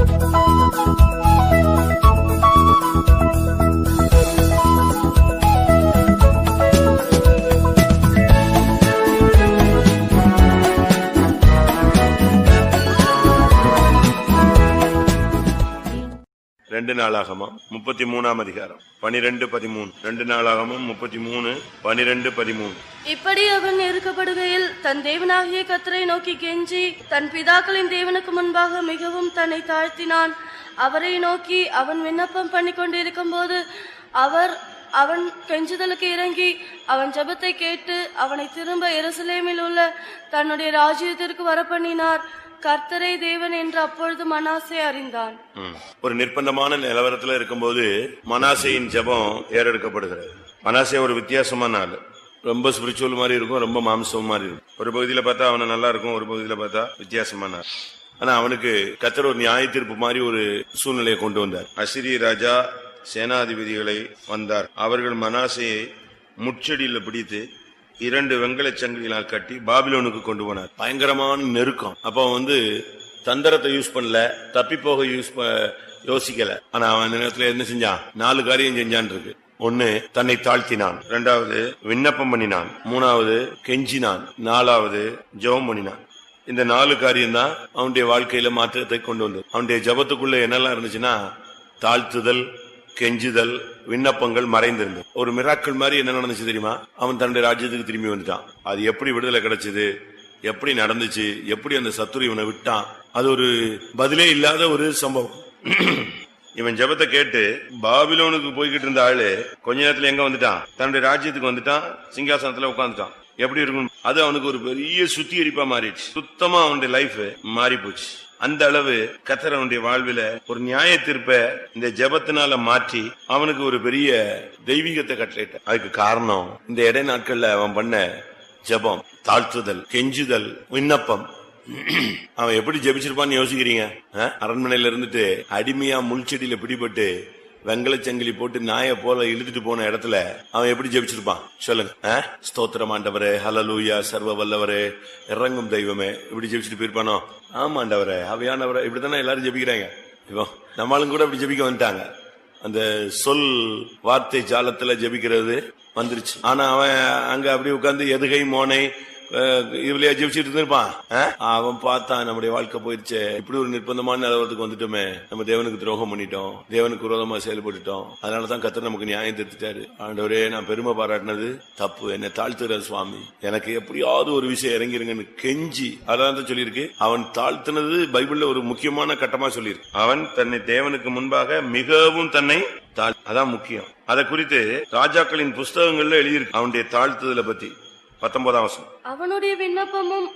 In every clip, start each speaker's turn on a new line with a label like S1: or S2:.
S1: Thank you. ரெண்டு நாளாகமா முப்பத்தி மூணாம் அதிகாரம் பனிரெண்டு பதிமூணு ரெண்டு நாளாகமும் முப்பத்தி மூணு பனிரெண்டு பதிமூணு
S2: இப்படி அவன் நெருக்கப்படுகையில் தன் தேவனாகிய கத்தரை நோக்கி கெஞ்சி தன் பிதாக்களின் தேவனுக்கு முன்பாக மிகவும் தன்னை தாழ்த்தினான் அவரை நோக்கி அவன் விண்ணப்பம் பண்ணி கொண்டிருக்கும் போது அவர் அவன் கெஞ்சுதலுக்கு இறங்கி அவன் ஜபத்தை கேட்டு அவனை திரும்ப எருசலேமில் உள்ள தன்னுடைய ராஜ்யத்திற்கு வரப்பண்ணினார் கர்த்தரை தேவன் என்று அப்பொழுது மனாசை அறிந்தான்
S1: ஒரு நிர்பந்தமான நிலவரத்துல போது மனாசையின் ஜபம் ஏறெடுக்கப்படுகிறது மனாசை ஒரு வித்தியாசமான ஆள் ரொம்ப ஸ்பிரிச்சுவல் மாதிரி இருக்கும் ரொம்ப மாம்சம் மாதிரி இருக்கும் ஒரு பகுதியில் பார்த்தா அவனை நல்லா இருக்கும் ஒரு பகுதியில் பார்த்தா வித்தியாசமான ஆள் ஆனா அவனுக்கு கத்தர் ஒரு நியாய தீர்ப்பு மாதிரி ஒரு சூழ்நிலையை கொண்டு வந்தார் அசிரிய ராஜா சேனாதிபதிகளை வந்தார் அவர்கள் மனாசையை முச்செடியில் பிடித்து இரண்டு வெங்கல சங்கிலால் கட்டி பாபிலோனுக்கு கொண்டு போனார் பயங்கரமான நெருக்கம் அப்ப வந்து தந்திரத்தை யூஸ் பண்ணல தப்பி போக யூஸ் யோசிக்கல ஆனா அவன் நேரத்தில் என்ன செஞ்சான் நாலு காரியம் செஞ்சான் இருக்கு ஒன்னு தன்னை தாழ்த்தினான் ரெண்டாவது விண்ணப்பம் பண்ணினான் மூணாவது கெஞ்சினான் நாலாவது ஜெபம் பண்ணினான் இந்த நாலு காரியம் தான் அவனுடைய வாழ்க்கையில மாற்றத்தை கொண்டு வந்தது அவனுடைய ஜபத்துக்குள்ள என்னெல்லாம் இருந்துச்சுன்னா தாழ்த்துதல் கெஞ்சுதல் விண்ணப்பங்கள் மறைந்திருந்தது ஒரு மிராக்கள் மாதிரி என்ன நடந்துச்சு தெரியுமா அவன் தன்னுடைய ராஜ்யத்துக்கு திரும்பி வந்துட்டான் அது எப்படி விடுதலை கிடைச்சது எப்படி நடந்துச்சு எப்படி அந்த சத்துரு இவனை விட்டான் அது ஒரு பதிலே இல்லாத ஒரு சம்பவம் இவன் ஜபத்தை கேட்டு பாபிலோனுக்கு போய்கிட்டு இருந்த ஆளு கொஞ்ச நேரத்துல எங்க வந்துட்டான் தன்னுடைய ராஜ்யத்துக்கு வந்துட்டான் சிங்காசனத்துல உட்காந்துட்டான் எப்படி இருக்கும் அது அவனுக்கு ஒரு பெரிய சுத்திகரிப்பா மாறிடுச்சு சுத்தமா அவனுடைய லைஃப் மாறி போச்சு அந்த அளவு கத்தரவனுடைய வாழ்வில ஒரு நியாய தீர்ப்ப இந்த ஜபத்தினால மாற்றி அவனுக்கு ஒரு பெரிய தெய்வீகத்தை கட்டளையிட்ட அதுக்கு காரணம் இந்த இடை நாட்கள்ல அவன் பண்ண ஜபம் தாழ்த்துதல் கெஞ்சுதல் விண்ணப்பம் அவன் எப்படி ஜபிச்சிருப்பான்னு யோசிக்கிறீங்க அரண்மனையில இருந்துட்டு அடிமையா முள் செடியில பிடிபட்டு வெங்கலச்சங்கிலி போட்டு நாயை போல இழுத்துட்டு போன இடத்துல அவன் எப்படி ஜெபிச்சிருப்பான் சொல்லுங்க ஸ்தோத்திரமாண்டவரே ஹலலூயா சர்வ வல்லவரே இறங்கும் தெய்வமே இப்படி ஜெபிச்சுட்டு போயிருப்பானோ ஆமாண்டவரே அவையானவரே இப்படித்தானே எல்லாரும் ஜெபிக்கிறாங்க இப்போ நம்மளும் கூட இப்படி ஜெபிக்க வந்துட்டாங்க அந்த சொல் வார்த்தை ஜாலத்துல ஜெபிக்கிறது வந்துருச்சு ஆனா அவன் அங்க அப்படி உட்காந்து எதுகை மோனை இவளையா ஜெபிச்சுட்டு இருந்திருப்பான் அவன் பார்த்தான் நம்முடைய வாழ்க்கை போயிடுச்சு இப்படி ஒரு நிர்பந்தமான நிலவரத்துக்கு வந்துட்டோமே நம்ம தேவனுக்கு துரோகம் பண்ணிட்டோம் தேவனுக்கு விரோதமா செயல்பட்டுட்டோம் அதனாலதான் கத்தர் நமக்கு நியாயம் திருத்திட்டாரு ஆண்டவரே நான் பெருமை பாராட்டினது தப்பு என்னை தாழ்த்துறேன் சுவாமி எனக்கு எப்படியாவது ஒரு விஷயம் இறங்கிருங்கன்னு கெஞ்சி அதான் சொல்லியிருக்கு அவன் தாழ்த்தினது பைபிள்ல ஒரு முக்கியமான கட்டமா சொல்லியிருக்கு அவன் தன்னை தேவனுக்கு முன்பாக மிகவும் தன்னை தாழ் அதான் முக்கியம் அதை குறித்து ராஜாக்களின் புஸ்தகங்கள்ல எழுதியிருக்கு அவனுடைய தாழ்த்துதலை பத்தி பத்தொன்பதாம் வசனம்
S2: அவனுடைய விண்ணப்பமும்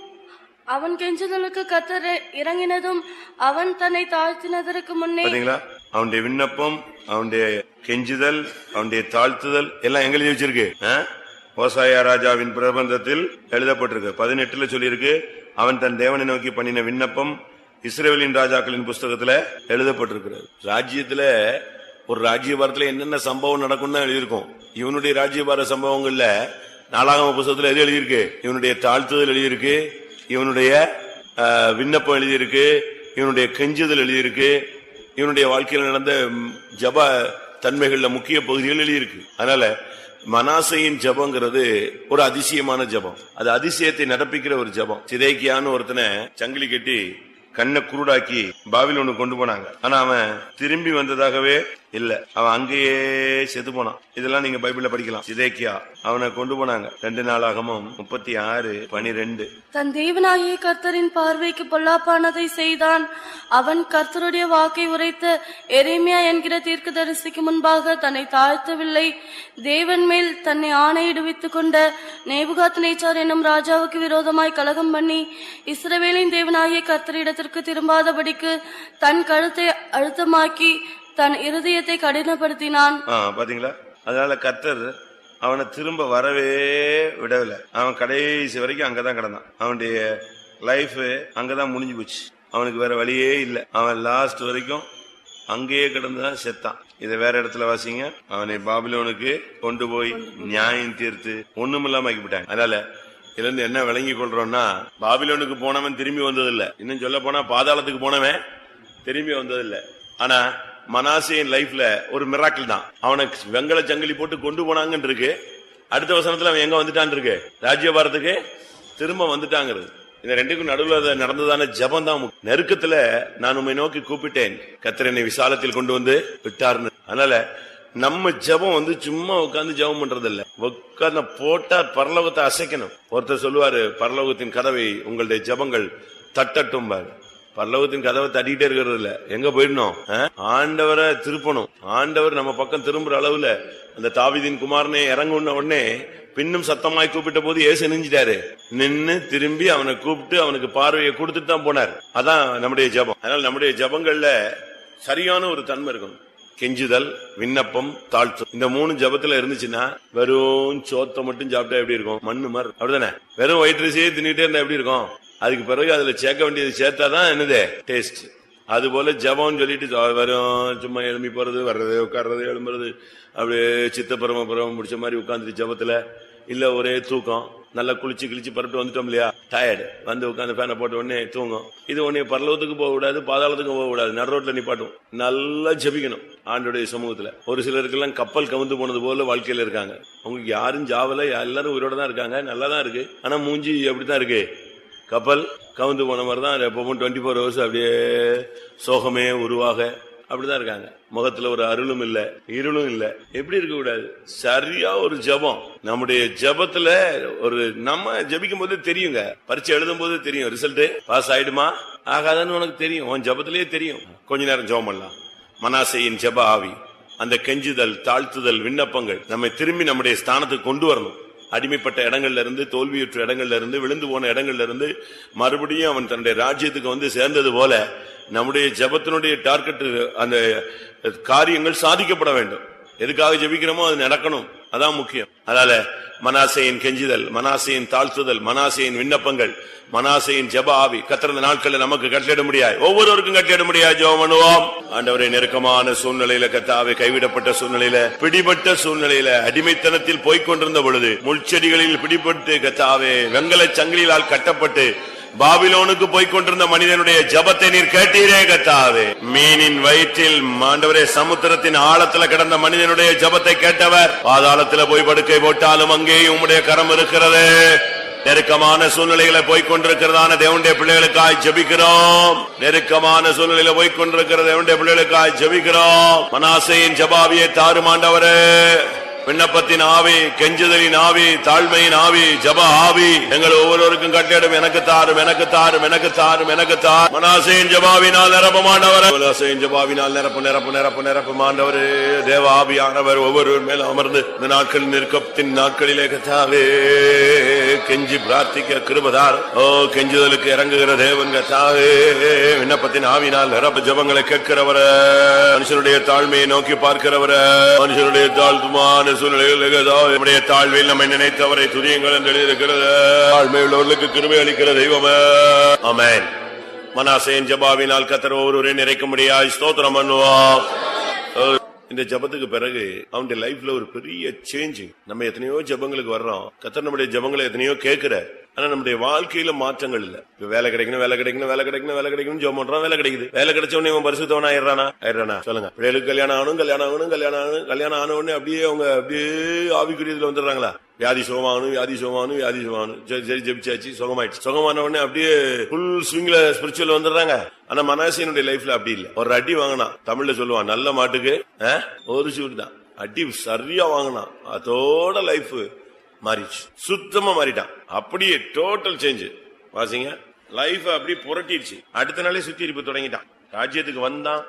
S2: அவன் கெஞ்சுதலுக்கு கத்தர் இறங்கினதும் அவன் தன்னை தாழ்த்தினதற்கு முன்னே பாத்தீங்களா
S1: அவனுடைய விண்ணப்பம் அவனுடைய கெஞ்சுதல் அவனுடைய தாழ்த்துதல் எல்லாம் எங்க எழுதி வச்சிருக்கு விவசாய ராஜாவின் பிரபந்தத்தில் எழுதப்பட்டிருக்கு பதினெட்டுல சொல்லியிருக்கு அவன் தன் தேவனை நோக்கி பண்ணின விண்ணப்பம் இஸ்ரேலின் ராஜாக்களின் புஸ்தகத்துல எழுதப்பட்டிருக்கிறது ராஜ்யத்துல ஒரு ராஜ்யபாரத்துல என்னென்ன சம்பவம் நடக்கும்னு எழுதியிருக்கும் இவனுடைய ராஜ்யபார சம்பவங்கள்ல நாலாம் புத்தகத்தில் எது எழுதியிருக்கு இவனுடைய தாழ்த்துதல் எழுதியிருக்கு இவனுடைய விண்ணப்பம் எழுதியிருக்கு இவனுடைய கெஞ்சுதல் எழுதியிருக்கு இவனுடைய வாழ்க்கையில் நடந்த ஜப தன்மைகள்ல முக்கிய பகுதிகள் எழுதியிருக்கு அதனால மனாசையின் ஜபங்கிறது ஒரு அதிசயமான ஜபம் அது அதிசயத்தை நடப்பிக்கிற ஒரு ஜபம் சிதைக்கியான்னு ஒருத்தனை சங்கிலி கட்டி கண்ணை குருடாக்கி பாவில் ஒன்று கொண்டு போனாங்க ஆனா அவன் திரும்பி வந்ததாகவே இல்ல அவன் அங்கேயே செத்து போனான் இதெல்லாம் நீங்க பைபிள்ல படிக்கலாம் சிதேக்கியா அவனை கொண்டு போனாங்க ரெண்டு நாளாகமும் முப்பத்தி ஆறு பனிரெண்டு
S2: தன் தேவனாகிய கர்த்தரின் பார்வைக்கு பொல்லாப்பானதை செய்தான் அவன் கர்த்தருடைய வாக்கை உரைத்த எரேமியா என்கிற தீர்க்க தரிசிக்கு முன்பாக தன்னை தாழ்த்தவில்லை தேவன் மேல் தன்னை ஆணையிடுவித்துக் கொண்ட நேபுகாத் நேச்சார் என்னும் ராஜாவுக்கு விரோதமாய் கலகம் பண்ணி இஸ்ரவேலின் தேவனாகிய கர்த்தரிடத்திற்கு திரும்பாதபடிக்கு தன் கழுத்தை அழுத்தமாக்கி தன் இருதயத்தை கடினப்படுத்தினான்
S1: அதனால கத்தர் அவனை திரும்ப வரவே விடவில்லை அவன் கடைசி வரைக்கும் அங்கதான் கிடந்தான் அவனுடைய லைஃப் அங்கதான் முடிஞ்சு போச்சு அவனுக்கு வேற வழியே இல்லை அவன் லாஸ்ட் வரைக்கும் அங்கேயே கிடந்துதான் செத்தான் இதை வேற இடத்துல வாசிங்க அவனை பாபிலோனுக்கு கொண்டு போய் நியாயம் தீர்த்து இல்லாம ஆக்கிவிட்டாங்க அதனால இதுல இருந்து என்ன விளங்கி கொள்றோம்னா பாபிலோனுக்கு போனவன் திரும்பி வந்ததில்லை இன்னும் சொல்ல போனா பாதாளத்துக்கு போனவன் திரும்பி வந்ததில்லை ஆனா மனாசியின் லைஃப்ல ஒரு மிராக்கிள் தான் அவனுக்கு வெங்கல ஜங்கிலி போட்டு கொண்டு போனாங்கன்னு இருக்கு அடுத்த வசனத்துல அவன் எங்க வந்துட்டான் இருக்கு ராஜ்யபாரத்துக்கு திரும்ப வந்துட்டாங்கிறது இந்த ரெண்டுக்கும் நடுவில் நடந்ததான ஜபம் தான் நெருக்கத்துல நான் உண்மை நோக்கி கூப்பிட்டேன் கத்திரனை விசாலத்தில் கொண்டு வந்து விட்டார்னு அதனால நம்ம ஜபம் வந்து சும்மா உட்காந்து ஜபம் பண்றது இல்ல உட்கார்ந்து போட்டா பரலோகத்தை அசைக்கணும் ஒருத்தர் சொல்லுவாரு பரலோகத்தின் கதவை உங்களுடைய ஜபங்கள் தட்டட்டும் பல்லவத்தின் கதவை தட்டிட்டே இருக்கிறது இல்ல எங்க போயிடணும் ஆண்டவரை திருப்பணும் ஆண்டவர் நம்ம பக்கம் திரும்புற அளவுல அந்த தாவிதின் குமாரனே இறங்குன உடனே பின்னும் சத்தமாய் கூப்பிட்ட போது ஏசு நெஞ்சிட்டாரு நின்னு திரும்பி அவனை கூப்பிட்டு அவனுக்கு பார்வையை கொடுத்துட்டு தான் போனார் அதான் நம்முடைய ஜபம் அதனால நம்முடைய ஜபங்கள்ல சரியான ஒரு தன்மை இருக்கும் கெஞ்சுதல் விண்ணப்பம் தாழ்த்து இந்த மூணு ஜபத்துல இருந்துச்சுன்னா வெறும் சோத்தை மட்டும் சாப்பிட்டா எப்படி இருக்கும் மண்ணு மாதிரி அப்படிதானே வெறும் ஒயிட் ரைஸே தின்னுட்டே இருந்தா எப்படி இருக்கும் அதுக்கு பிறகு அதுல சேர்க்க வேண்டியது சேர்த்தா தான் என்னது டேஸ்ட் அது போல ஜபம்னு சொல்லிட்டு வரும் சும்மா எழுப்பி போறது வர்றது உட்கார்றது எழும்புறது அப்படியே சித்த பிரம முடிச்ச மாதிரி உட்காந்துட்டு ஜபத்துல இல்ல ஒரே தூக்கம் நல்லா குளிச்சு கிழிச்சு பரப்பிட்டு வந்துட்டோம் இல்லையா டயர்டு வந்து உட்காந்து ஃபேனை போட்ட உடனே தூங்கும் இது உடனே பரலவத்துக்கு போக கூடாது பாதாளத்துக்கும் போக கூடாது நடு ரோட்ல நிப்பாட்டும் நல்லா ஜபிக்கணும் ஆண்டுடைய சமூகத்துல ஒரு சிலருக்கெல்லாம் கப்பல் கவுந்து போனது போல வாழ்க்கையில இருக்காங்க அவங்களுக்கு யாரும் ஜாவல எல்லாரும் உயிரோட தான் இருக்காங்க நல்லா தான் இருக்கு ஆனா மூஞ்சி அப்படித்தான் இருக்கு கப்பல் கவுந்து போன மாதிரி தான் எப்பவும் டுவெண்ட்டி ஃபோர் ஹவர்ஸ் அப்படியே சோகமே உருவாக அப்படிதான் இருக்காங்க முகத்துல ஒரு அருளும் இல்ல இருளும் இல்ல எப்படி இருக்க கூடாது சரியா ஒரு ஜபம் நம்முடைய ஜபத்துல ஒரு நம்ம ஜபிக்கும் போது தெரியுங்க பரிச்சை எழுதும் போது தெரியும் ரிசல்ட் பாஸ் ஆயிடுமா ஆகாதான்னு உனக்கு தெரியும் உன் ஜபத்திலேயே தெரியும் கொஞ்ச நேரம் ஜபம் பண்ணலாம் மனாசையின் ஜப ஆவி அந்த கெஞ்சுதல் தாழ்த்துதல் விண்ணப்பங்கள் நம்மை திரும்பி நம்முடைய ஸ்தானத்துக்கு கொண்டு வரணும் அடிமைப்பட்ட இடங்கள்ல இருந்து தோல்வியுற்ற இடங்கள்ல இருந்து விழுந்து போன இடங்கள்ல இருந்து மறுபடியும் அவன் தன்னுடைய ராஜ்யத்துக்கு வந்து சேர்ந்தது போல நம்முடைய ஜபத்தினுடைய டார்கெட் அந்த காரியங்கள் சாதிக்கப்பட வேண்டும் எதுக்காக ஜபிக்கிறோமோ அது நடக்கணும் அதான் முக்கியம் அதனால மனாசையின் கெஞ்சிதல் மனாசையின் தாழ்த்துதல் மனாசையின் விண்ணப்பங்கள் மனாசையின் ஜப ஆவி கத்திரந்த நாட்களில் நமக்கு கட்டளிட முடியாது ஒவ்வொருவருக்கும் கட்டளிட முடியாது ஜோ பண்ணுவோம் ஆண்டவரை நெருக்கமான சூழ்நிலையில கத்தாவை கைவிடப்பட்ட சூழ்நிலையில பிடிபட்ட சூழ்நிலையில அடிமைத்தனத்தில் போய்கொண்டிருந்த பொழுது முள்செடிகளில் பிடிபட்டு கத்தாவே வெங்கல சங்கிலால் கட்டப்பட்டு பாபிலோனுக்கு போய் கொண்டிருந்த மனிதனுடைய ஜபத்தை நீர் கேட்டீரே கத்தாவே மீனின் வயிற்றில் மாண்டவரே சமுத்திரத்தின் ஆழத்துல கிடந்த மனிதனுடைய ஜபத்தை கேட்டவர் பாதாளத்துல போய் படுக்கை போட்டாலும் அங்கேயும் உம்முடைய கரம் இருக்கிறது நெருக்கமான சூழ்நிலைகளை போய்கொண்டிருக்கிறதான தேவனுடைய பிள்ளைகளுக்காய் ஜபிக்கிறோம் நெருக்கமான சூழ்நிலையில போய்கொண்டிருக்கிற தேவனுடைய பிள்ளைகளுக்காக ஜபிக்கிறோம் மனாசையின் ஜபாவியை மாண்டவரு விண்ணப்பத்தின் ஆவி கெஞ்சுதலின் ஆவி தாழ்மையின் ஆவி ஜப ஆவி எங்கள் ஒவ்வொருவருக்கும் கட்டிடம் எனக்கு தாரும் எனக்கு தாரும் எனக்கு தாரும் எனக்கு தார் மனாசையின் ஜபாவினால் நிரப்பமாண்டவர் மனாசையின் ஜபாவினால் நிரப்பு நிரப்பு நிரப்பு நிரப்பு மாண்டவர் தேவ ஆவியானவர் ஒவ்வொருவர் மேல அமர்ந்து இந்த நாட்கள் நிற்கத்தின் நாட்களிலே கத்தாவே கெஞ்சி பிரார்த்திக்க கிருபதார் ஓ கெஞ்சுதலுக்கு இறங்குகிற தேவன் கத்தாவே விண்ணப்பத்தின் ஆவினால் நிரப்பு ஜபங்களை கேட்கிறவர மனுஷனுடைய தாழ்மையை நோக்கி பார்க்கிறவர மனுஷனுடைய தாழ்த்துமான சூழ்நிலையில் தாழ்வில் நம்மை நினைத்து அவரை துதியுங்கள் என்று எழுதியிருக்கிறது தாழ்மை உள்ளவர்களுக்கு கிருமை அளிக்கிற தெய்வமே அமேன் மனாசையின் ஜபாவினால் கத்தர் ஒருவரை நிறைக்க முடியா ஸ்தோத்திரம் பண்ணுவோம் இந்த ஜபத்துக்கு பிறகு அவனுடைய லைஃப்ல ஒரு பெரிய சேஞ்சிங் நம்ம எத்தனையோ ஜபங்களுக்கு வர்றோம் கத்தர் நம்முடைய ஜபங்களை எத்தனையோ கேட்கிற ஆனா நம்முடைய வாழ்க்கையில மாற்றங்கள் இல்ல இப்ப வேலை கிடைக்கணும் வேலை கிடைக்கணும் வேலை கிடைக்கணும் வேலை கிடைக்கணும் ஜோ பண்றான் வேலை கிடைக்குது வேலை கிடைச்ச உடனே இவன் பரிசுத்தவன் ஆயிடுறானா ஆயிடுறானா சொல்லுங்க பிள்ளைகளுக்கு கல்யாணம் ஆகணும் கல்யாணம் ஆகணும் கல்யாணம் ஆகணும் கல்யாணம் ஆன உடனே அப்படியே அவங்க அப்படியே ஆவிக்குரியதுல வந்துடுறாங்களா வியாதி சுகமானும் வியாதி சுகமானும் வியாதி சுகமானும் சரி ஜெபிச்சாச்சு சுகமாயிடுச்சு சுகமான உடனே அப்படியே ஃபுல் ஸ்விங்ல ஸ்பிரிச்சுவல் வந்துடுறாங்க ஆனா மனாசியனுடைய லைஃப்ல அப்படி இல்லை ஒரு அடி வாங்கினா தமிழ்ல சொல்லுவான் நல்ல மாட்டுக்கு ஒரு சூடு தான் அடி சரியா வாங்கினான் அதோட லைஃப் மாறிடுச்சு சுத்தமா மாறிட்டான் அப்படியே டோட்டல் சேஞ்ச் வாசிங்க லைஃப் அப்படியே புரட்டிடுச்சு அடுத்த நாளே இருப்பு தொடங்கிட்டான் ராஜ்யத்துக்கு வந்தான்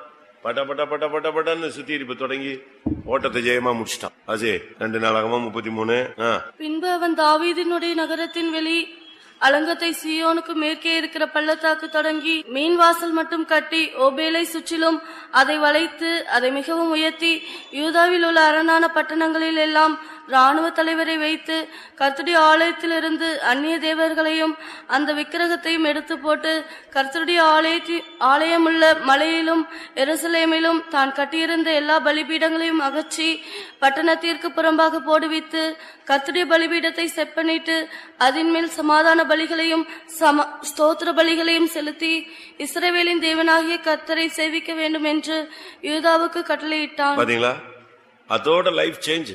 S1: பட்ட பட்ட பட்ட பட்ட சுத்தி இருப்பு தொடங்கி ஓட்டத்தை ஜெயமா முடிச்சிட்டான் அசே ரெண்டு நாளாகமா முப்பத்தி மூணு
S2: பின்பு அவன் தாவீதினுடைய நகரத்தின் வெளி அலங்கத்தை சியோனுக்கு மேற்கே இருக்கிற பள்ளத்தாக்கு தொடங்கி மீன் வாசல் மட்டும் கட்டி ஓபேலை சுற்றிலும் அதை வளைத்து அதை மிகவும் உயர்த்தி யூதாவில் உள்ள அரணான பட்டணங்களில் எல்லாம் இராணுவ தலைவரை வைத்து கர்த்தருடைய ஆலயத்திலிருந்து அந்நிய தேவர்களையும் அந்த விக்கிரகத்தையும் எடுத்து போட்டு கர்த்தருடைய ஆலயத்தி ஆலயமுள்ள மலையிலும் எருசலேமிலும் தான் கட்டியிருந்த எல்லா பலிபீடங்களையும் அகற்றி பட்டணத்திற்கு புறம்பாக போடுவித்து கர்த்தருடைய பலிபீடத்தை செப்பனிட்டு அதன் மேல் சமாதான பலிகளையும் சம ஸ்தோத்திர பலிகளையும் செலுத்தி இஸ்ரேவேலின் தேவனாகிய கர்த்தரை சேவிக்க வேண்டும் என்று யூதாவுக்கு கட்டளையிட்டான்
S1: அதோட லைஃப் சேஞ்ச்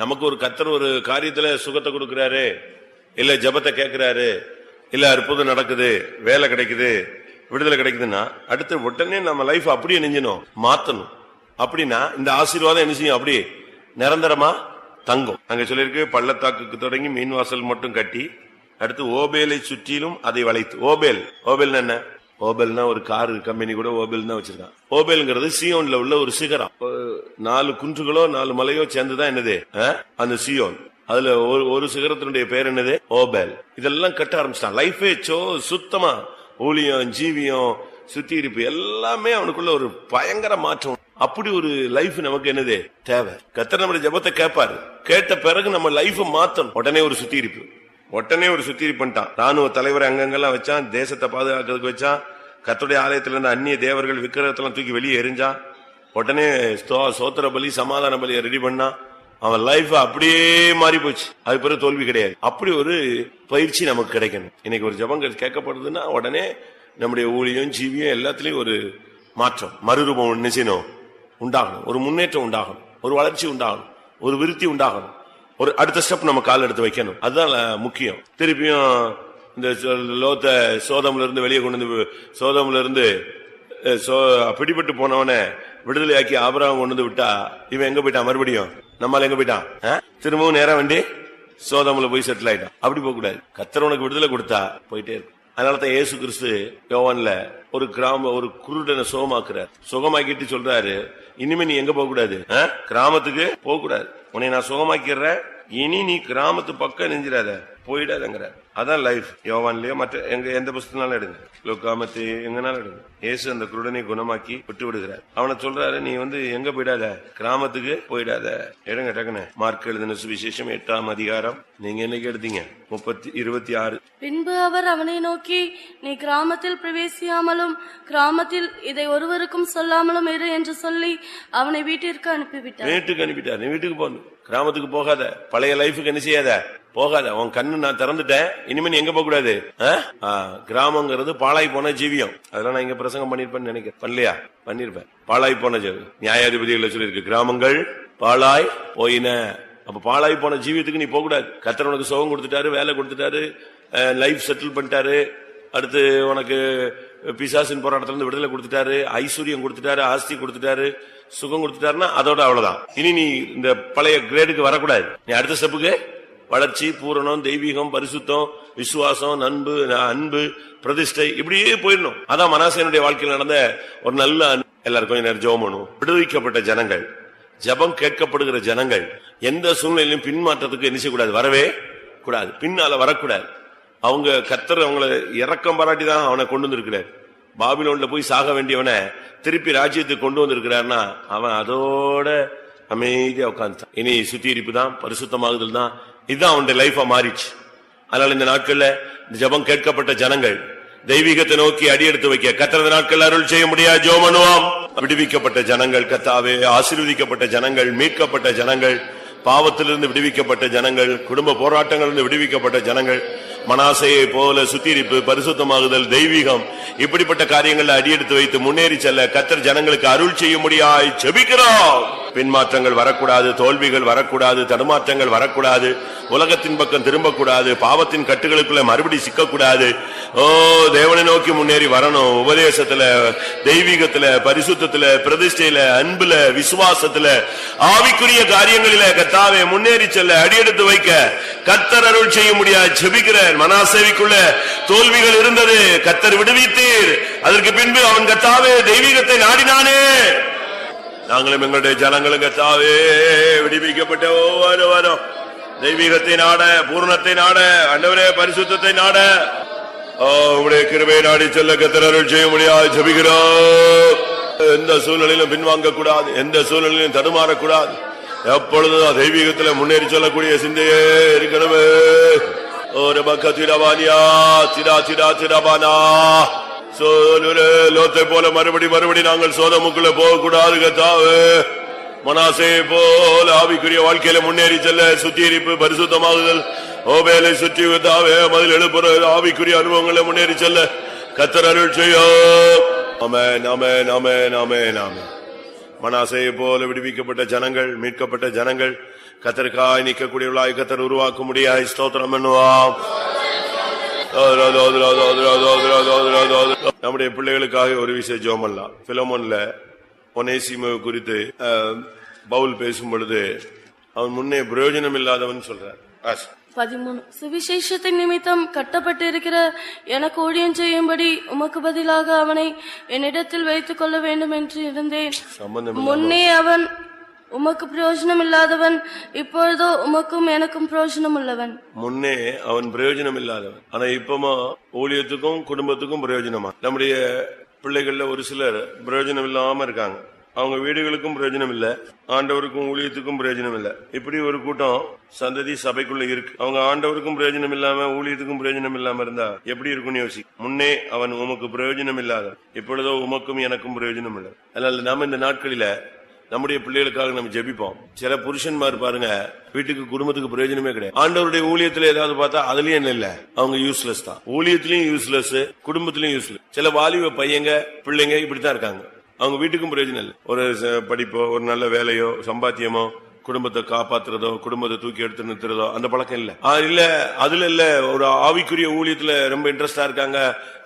S1: நமக்கு ஒரு கத்தர் ஒரு காரியத்துல சுகத்தை கொடுக்கிறாரு இல்ல ஜபத்தை கேட்கிறாரு இல்ல அற்புதம் நடக்குது வேலை கிடைக்குது விடுதலை கிடைக்குதுன்னா அடுத்து உடனே நம்ம லைஃப் அப்படியே நெஞ்சணும் மாத்தணும் அப்படின்னா இந்த ஆசீர்வாதம் என்ன செய்யும் அப்படி நிரந்தரமா தங்கும் அங்க சொல்லியிருக்கு பள்ளத்தாக்கு தொடங்கி மீன் வாசல் மட்டும் கட்டி அடுத்து ஓபேலை சுற்றிலும் அதை வளைத்து ஓபேல் ஓபேல் என்ன ஓபெல்னா ஒரு கார் கம்பெனி கூட ஓபெல் தான் வச்சிருக்கான் ஓபெல்ங்கிறது சியோன்ல உள்ள ஒரு சிகரம் நாலு குன்றுகளோ நாலு மலையோ சேர்ந்துதான் என்னது அந்த சியோன் அதுல ஒரு ஒரு சிகரத்தினுடைய பேர் என்னது ஓபெல் இதெல்லாம் கட்ட ஆரம்பிச்சிட்டான் லைஃபே சோ சுத்தமா ஊழியம் ஜீவியம் சுத்தி இருப்பு எல்லாமே அவனுக்குள்ள ஒரு பயங்கர மாற்றம் அப்படி ஒரு லைஃப் நமக்கு என்னது தேவை கத்த நம்ம ஜபத்தை கேட்பாரு கேட்ட பிறகு நம்ம லைஃப் மாத்தணும் உடனே ஒரு சுத்தி இருப்பு உடனே ஒரு சுத்திரி பண்ணிட்டான் ராணுவ தலைவரை அங்கங்கெல்லாம் வச்சான் தேசத்தை பாதுகாக்கிறதுக்கு வச்சான் கத்துடைய ஆலயத்திலிருந்து அந்நிய தேவர்கள் விக்கிரகத்தெல்லாம் தூக்கி வெளியே எரிஞ்சான் உடனே சோத்திர பலி சமாதான பலியை ரெடி பண்ணான் அவன் லைஃப் அப்படியே மாறி போச்சு அது பிறகு தோல்வி கிடையாது அப்படி ஒரு பயிற்சி நமக்கு கிடைக்கணும் இன்னைக்கு ஒரு ஜபம் கேட்கப்படுதுன்னா உடனே நம்முடைய ஊழியம் ஜீவியம் எல்லாத்துலயும் ஒரு மாற்றம் மறுரூபம் நிச்சயம் உண்டாகணும் ஒரு முன்னேற்றம் உண்டாகணும் ஒரு வளர்ச்சி உண்டாகணும் ஒரு விருத்தி உண்டாகணும் ஒரு அடுத்த ஸ்டெப் நம்ம கால் எடுத்து வைக்கணும் அதுதான் முக்கியம் திருப்பியும் இந்த லோத்த சோதம்ல இருந்து வெளியே கொண்டு வந்து சோதம்ல இருந்து பிடிபட்டு போனவனை விடுதலையாக்கி ஆபராம் கொண்டு வந்து விட்டா இவன் எங்க போயிட்டான் மறுபடியும் நம்மால எங்க போயிட்டான் திரும்பவும் நேரம் வண்டி சோதமில் போய் செட்டில் ஆயிட்டான் அப்படி போக கூடாது உனக்கு விடுதலை கொடுத்தா போயிட்டே இருக்கும் அதனாலதான் ஏசு கிறிஸ்து யோவான்ல ஒரு கிராம ஒரு குருடனை சுகமாக்குறாரு சுகமாக்கிட்டு சொல்றாரு இனிமே நீ எங்க போக கூடாது கிராமத்துக்கு போக கூடாது உன்னை நான் சுகமாக்கிடுறேன் இனி நீ கிராமத்து பக்கம் நெஞ்சிடாத போயிடாதங்கிற அதான் லைஃப் யோவான்லயோ மற்ற எங்க எந்த புஸ்தனாலும் எடுங்க லோக்காமத்து எங்கனாலும் எடுங்க ஏசு அந்த குருடனை குணமாக்கி விட்டு விடுகிறார் அவனை சொல்றாரு நீ வந்து எங்க போயிடாத கிராமத்துக்கு போயிடாத எடுங்க டக்குனு மார்க் எழுதின சுவிசேஷம் எட்டாம் அதிகாரம் நீங்க என்னைக்கு எடுத்தீங்க முப்பத்தி இருபத்தி ஆறு
S2: பின்பு அவர் அவனை நோக்கி நீ கிராமத்தில் பிரவேசியாமலும் கிராமத்தில் இதை ஒருவருக்கும் சொல்லாமலும் இரு என்று சொல்லி அவனை வீட்டிற்கு அனுப்பிவிட்டார்
S1: வீட்டுக்கு அனுப்பிட்டார் நீ வீட்டுக்கு போகணும் கிராமத்துக்கு போகாத பழைய லைஃபுக்கு என்ன செய்யாத போகாத உன் கண்ணு நான் திறந்துட்டேன் இனிமே நீ எங்க போக கூடாது கிராமங்கிறது பாலாய் போன ஜீவியம் அதெல்லாம் நான் இங்க பிரசங்கம் பண்ணிருப்பேன்னு நினைக்கிறேன் பண்ணலையா பண்ணிருப்பேன் பாலாய் போன ஜீவியம் நியாயாதிபதிகள் சொல்லியிருக்கு கிராமங்கள் பாலாய் போயின அப்ப பாலாய் போன ஜீவியத்துக்கு நீ போக கூடாது கத்திர உனக்கு சுகம் கொடுத்துட்டாரு வேலை கொடுத்துட்டாரு லைஃப் செட்டில் பண்ணிட்டாரு அடுத்து உனக்கு பிசாசின் போராட்டத்திலிருந்து விடுதலை கொடுத்துட்டாரு ஐஸ்வர்யம் கொடுத்துட்டாரு ஆஸ்தி கொடுத்துட்டாரு சுகம் கொடுத்துட்டாருன்னா அதோட அவ்வளவுதான் இனி நீ இந்த பழைய கிரேடுக்கு வரக்கூடாது நீ அடுத்த ஸ்டெப்புக்கு வளர்ச்சி பூரணம் தெய்வீகம் பரிசுத்தம் விசுவாசம் நண்பு அன்பு பிரதிஷ்டை இப்படியே போயிடணும் அதான் மனாசையனுடைய வாழ்க்கையில் நடந்த ஒரு நல்ல எல்லாருக்கும் நேரம் பண்ணுவோம் விடுவிக்கப்பட்ட ஜனங்கள் ஜபம் கேட்கப்படுகிற ஜனங்கள் எந்த சூழ்நிலையிலும் பின்மாற்றத்துக்கு என்ன செய்யக்கூடாது வரவே கூடாது பின்னால வரக்கூடாது அவங்க கத்தர் அவங்களை இறக்கம் பாராட்டி தான் அவனை கொண்டு வந்திருக்கிறார் பாபிலோன்ல போய் சாக வேண்டியவனை திருப்பி ராஜ்யத்துக்கு கொண்டு வந்திருக்கிறார்னா அவன் அதோட அமைதியா உட்காந்துட்டான் இனி இருப்பு தான் பரிசுத்தமாகுதல் தான் இதுதான் அவனுடைய லைஃபா மாறிச்சு அதனால இந்த நாட்கள்ல ஜபம் கேட்கப்பட்ட ஜனங்கள் தெய்வீகத்தை நோக்கி அடியெடுத்து வைக்க கத்திரத நாட்கள் அருள் செய்ய முடியாது ஜோமனுவாம் விடுவிக்கப்பட்ட ஜனங்கள் கத்தாவே ஆசீர்வதிக்கப்பட்ட ஜனங்கள் மீட்கப்பட்ட ஜனங்கள் பாவத்திலிருந்து விடுவிக்கப்பட்ட ஜனங்கள் குடும்ப போராட்டங்களிலிருந்து விடுவிக்கப்பட்ட ஜனங்கள் மனாசையை போல சுத்திரிப்பு பரிசுத்தமாகுதல் தெய்வீகம் இப்படிப்பட்ட காரியங்களை அடியெடுத்து வைத்து முன்னேறி செல்ல கத்தர் ஜனங்களுக்கு அருள் செய்யும்படியாய் செபிக்கிறோம் பின்மாற்றங்கள் வரக்கூடாது தோல்விகள் வரக்கூடாது தடுமாற்றங்கள் வரக்கூடாது உலகத்தின் பக்கம் திரும்பக்கூடாது பாவத்தின் கட்டுகளுக்குள்ள மறுபடி சிக்கக்கூடாது ஓ தேவனை நோக்கி முன்னேறி வரணும் உபதேசத்துல தெய்வீகத்துல பரிசுத்தில பிரதிஷ்டையில அன்புல விசுவாசத்துல ஆவிக்குரிய காரியங்களில கத்தாவை முன்னேறி செல்ல அடியெடுத்து வைக்க கத்தர் அருள் செய்ய முடியாது ஜெபிக்கிறார் மனாசேவிக்குள்ள தோல்விகள் இருந்தது கத்தர் விடுவித்தீர் அதற்கு பின்பு அவன் கத்தாவே தெய்வீகத்தை நாடினானே நாங்களும் எங்களுடைய ஜனங்களும் கத்தாவே விடுவிக்கப்பட்ட ஒவ்வொருவரும் தெய்வீகத்தை நாட பூர்ணத்தை நாட அண்டவரே பரிசுத்தத்தை நாட உடைய கிருமையை நாடி செல்ல கத்திரருள் செய்ய முடியாது ஜபிக்கிறோம் எந்த சூழ்நிலையிலும் பின்வாங்க கூடாது எந்த சூழ்நிலையிலும் தடுமாறக்கூடாது எப்பொழுதும் தெய்வீகத்தில் முன்னேறி சொல்லக்கூடிய சிந்தையே இருக்கணும் ஒரு பக்க சிடபானியா சிடா சிடா சிடபானா லோத்தை போல மறுபடி மறுபடி நாங்கள் சோதமுக்குள்ள போகக்கூடாது கத்தாவே மனாசே போல ஆவிக்குரிய வாழ்க்கையில முன்னேறி செல்ல சுத்திகரிப்பு பரிசுத்தமாகுதல் ஓபேலை சுற்றி தாவே மதில் எழுப்புற ஆவிக்குரிய அனுபவங்களை முன்னேறி செல்ல கத்தர் அருள் செய்யோ அமேன் அமேன் அமேன் அமேன் அமேன் மனாசையை போல விடுவிக்கப்பட்ட ஜனங்கள் மீட்கப்பட்ட ஜனங்கள் கத்தருக்காய் நிற்கக்கூடியவர்களாய் கத்தர் உருவாக்க முடியாது ஸ்தோத்திரம் பண்ணுவான் நம்முடைய பிள்ளைகளுக்காக ஒரு விஷயம் ஜோமல்லாம் பிலமோன்ல ஒனேசிமோ குறித்து பவுல் பேசும் பொழுது அவன் முன்னே பிரயோஜனம் இல்லாதவன் சொல்ற
S2: பதிமூணு சுவிசேஷத்தின் நிமித்தம் கட்டப்பட்டிருக்கிற எனக்கு ஊழியம் செய்யும்படி உமக்கு பதிலாக அவனை என்னிடத்தில் வைத்துக் கொள்ள வேண்டும் என்று இருந்தேன் முன்னே அவன் உமக்கு பிரயோஜனம் இல்லாதவன் இப்பொழுதோ உமக்கும் எனக்கும் பிரயோஜனம் உள்ளவன்
S1: முன்னே அவன் பிரயோஜனம் இல்லாதவன் ஆனா இப்பமா ஊழியத்துக்கும் குடும்பத்துக்கும் பிரயோஜனமா நம்முடைய பிள்ளைகள்ல ஒரு சிலர் பிரயோஜனம் இல்லாம இருக்காங்க அவங்க வீடுகளுக்கும் பிரயோஜனம் இல்ல ஆண்டவருக்கும் ஊழியத்துக்கும் பிரயோஜனம் இல்ல இப்படி ஒரு கூட்டம் சந்ததி சபைக்குள்ள இருக்கு அவங்க ஆண்டவருக்கும் பிரயோஜனம் இல்லாம ஊழியத்துக்கும் பிரயோஜனம் இல்லாம இருந்தா எப்படி இருக்கும்னு யோசி முன்னே அவன் உமக்கு பிரயோஜனம் இல்லாத இப்பொழுதோ உமக்கும் எனக்கும் பிரயோஜனம் இல்லை அதனால நாம இந்த நாட்களில நம்முடைய பிள்ளைகளுக்காக நம்ம ஜெபிப்போம் சில புருஷன்மார் பாருங்க வீட்டுக்கு குடும்பத்துக்கு பிரயோஜனமே கிடையாது ஆண்டவருடைய ஊழியத்துல ஏதாவது பார்த்தா அதுலயும் என்ன இல்ல அவங்க யூஸ்லெஸ் தான் ஊழியத்திலயும் யூஸ்லெஸ் குடும்பத்திலயும் யூஸ்லெஸ் சில வாலிப பையங்க பிள்ளைங்க இப்படித்தான் இருக்காங்க அவங்க வீட்டுக்கும் பிரயோஜனம் இல்லை ஒரு படிப்போ ஒரு நல்ல வேலையோ சம்பாத்தியமோ குடும்பத்தை காப்பாத்துறதோ குடும்பத்தை தூக்கி எடுத்து நிறுத்துறதோ அந்த பழக்கம் இல்ல இல்ல அதுல இல்ல ஒரு ஆவிக்குரிய ஊழியத்துல ரொம்ப இன்ட்ரெஸ்டா இருக்காங்க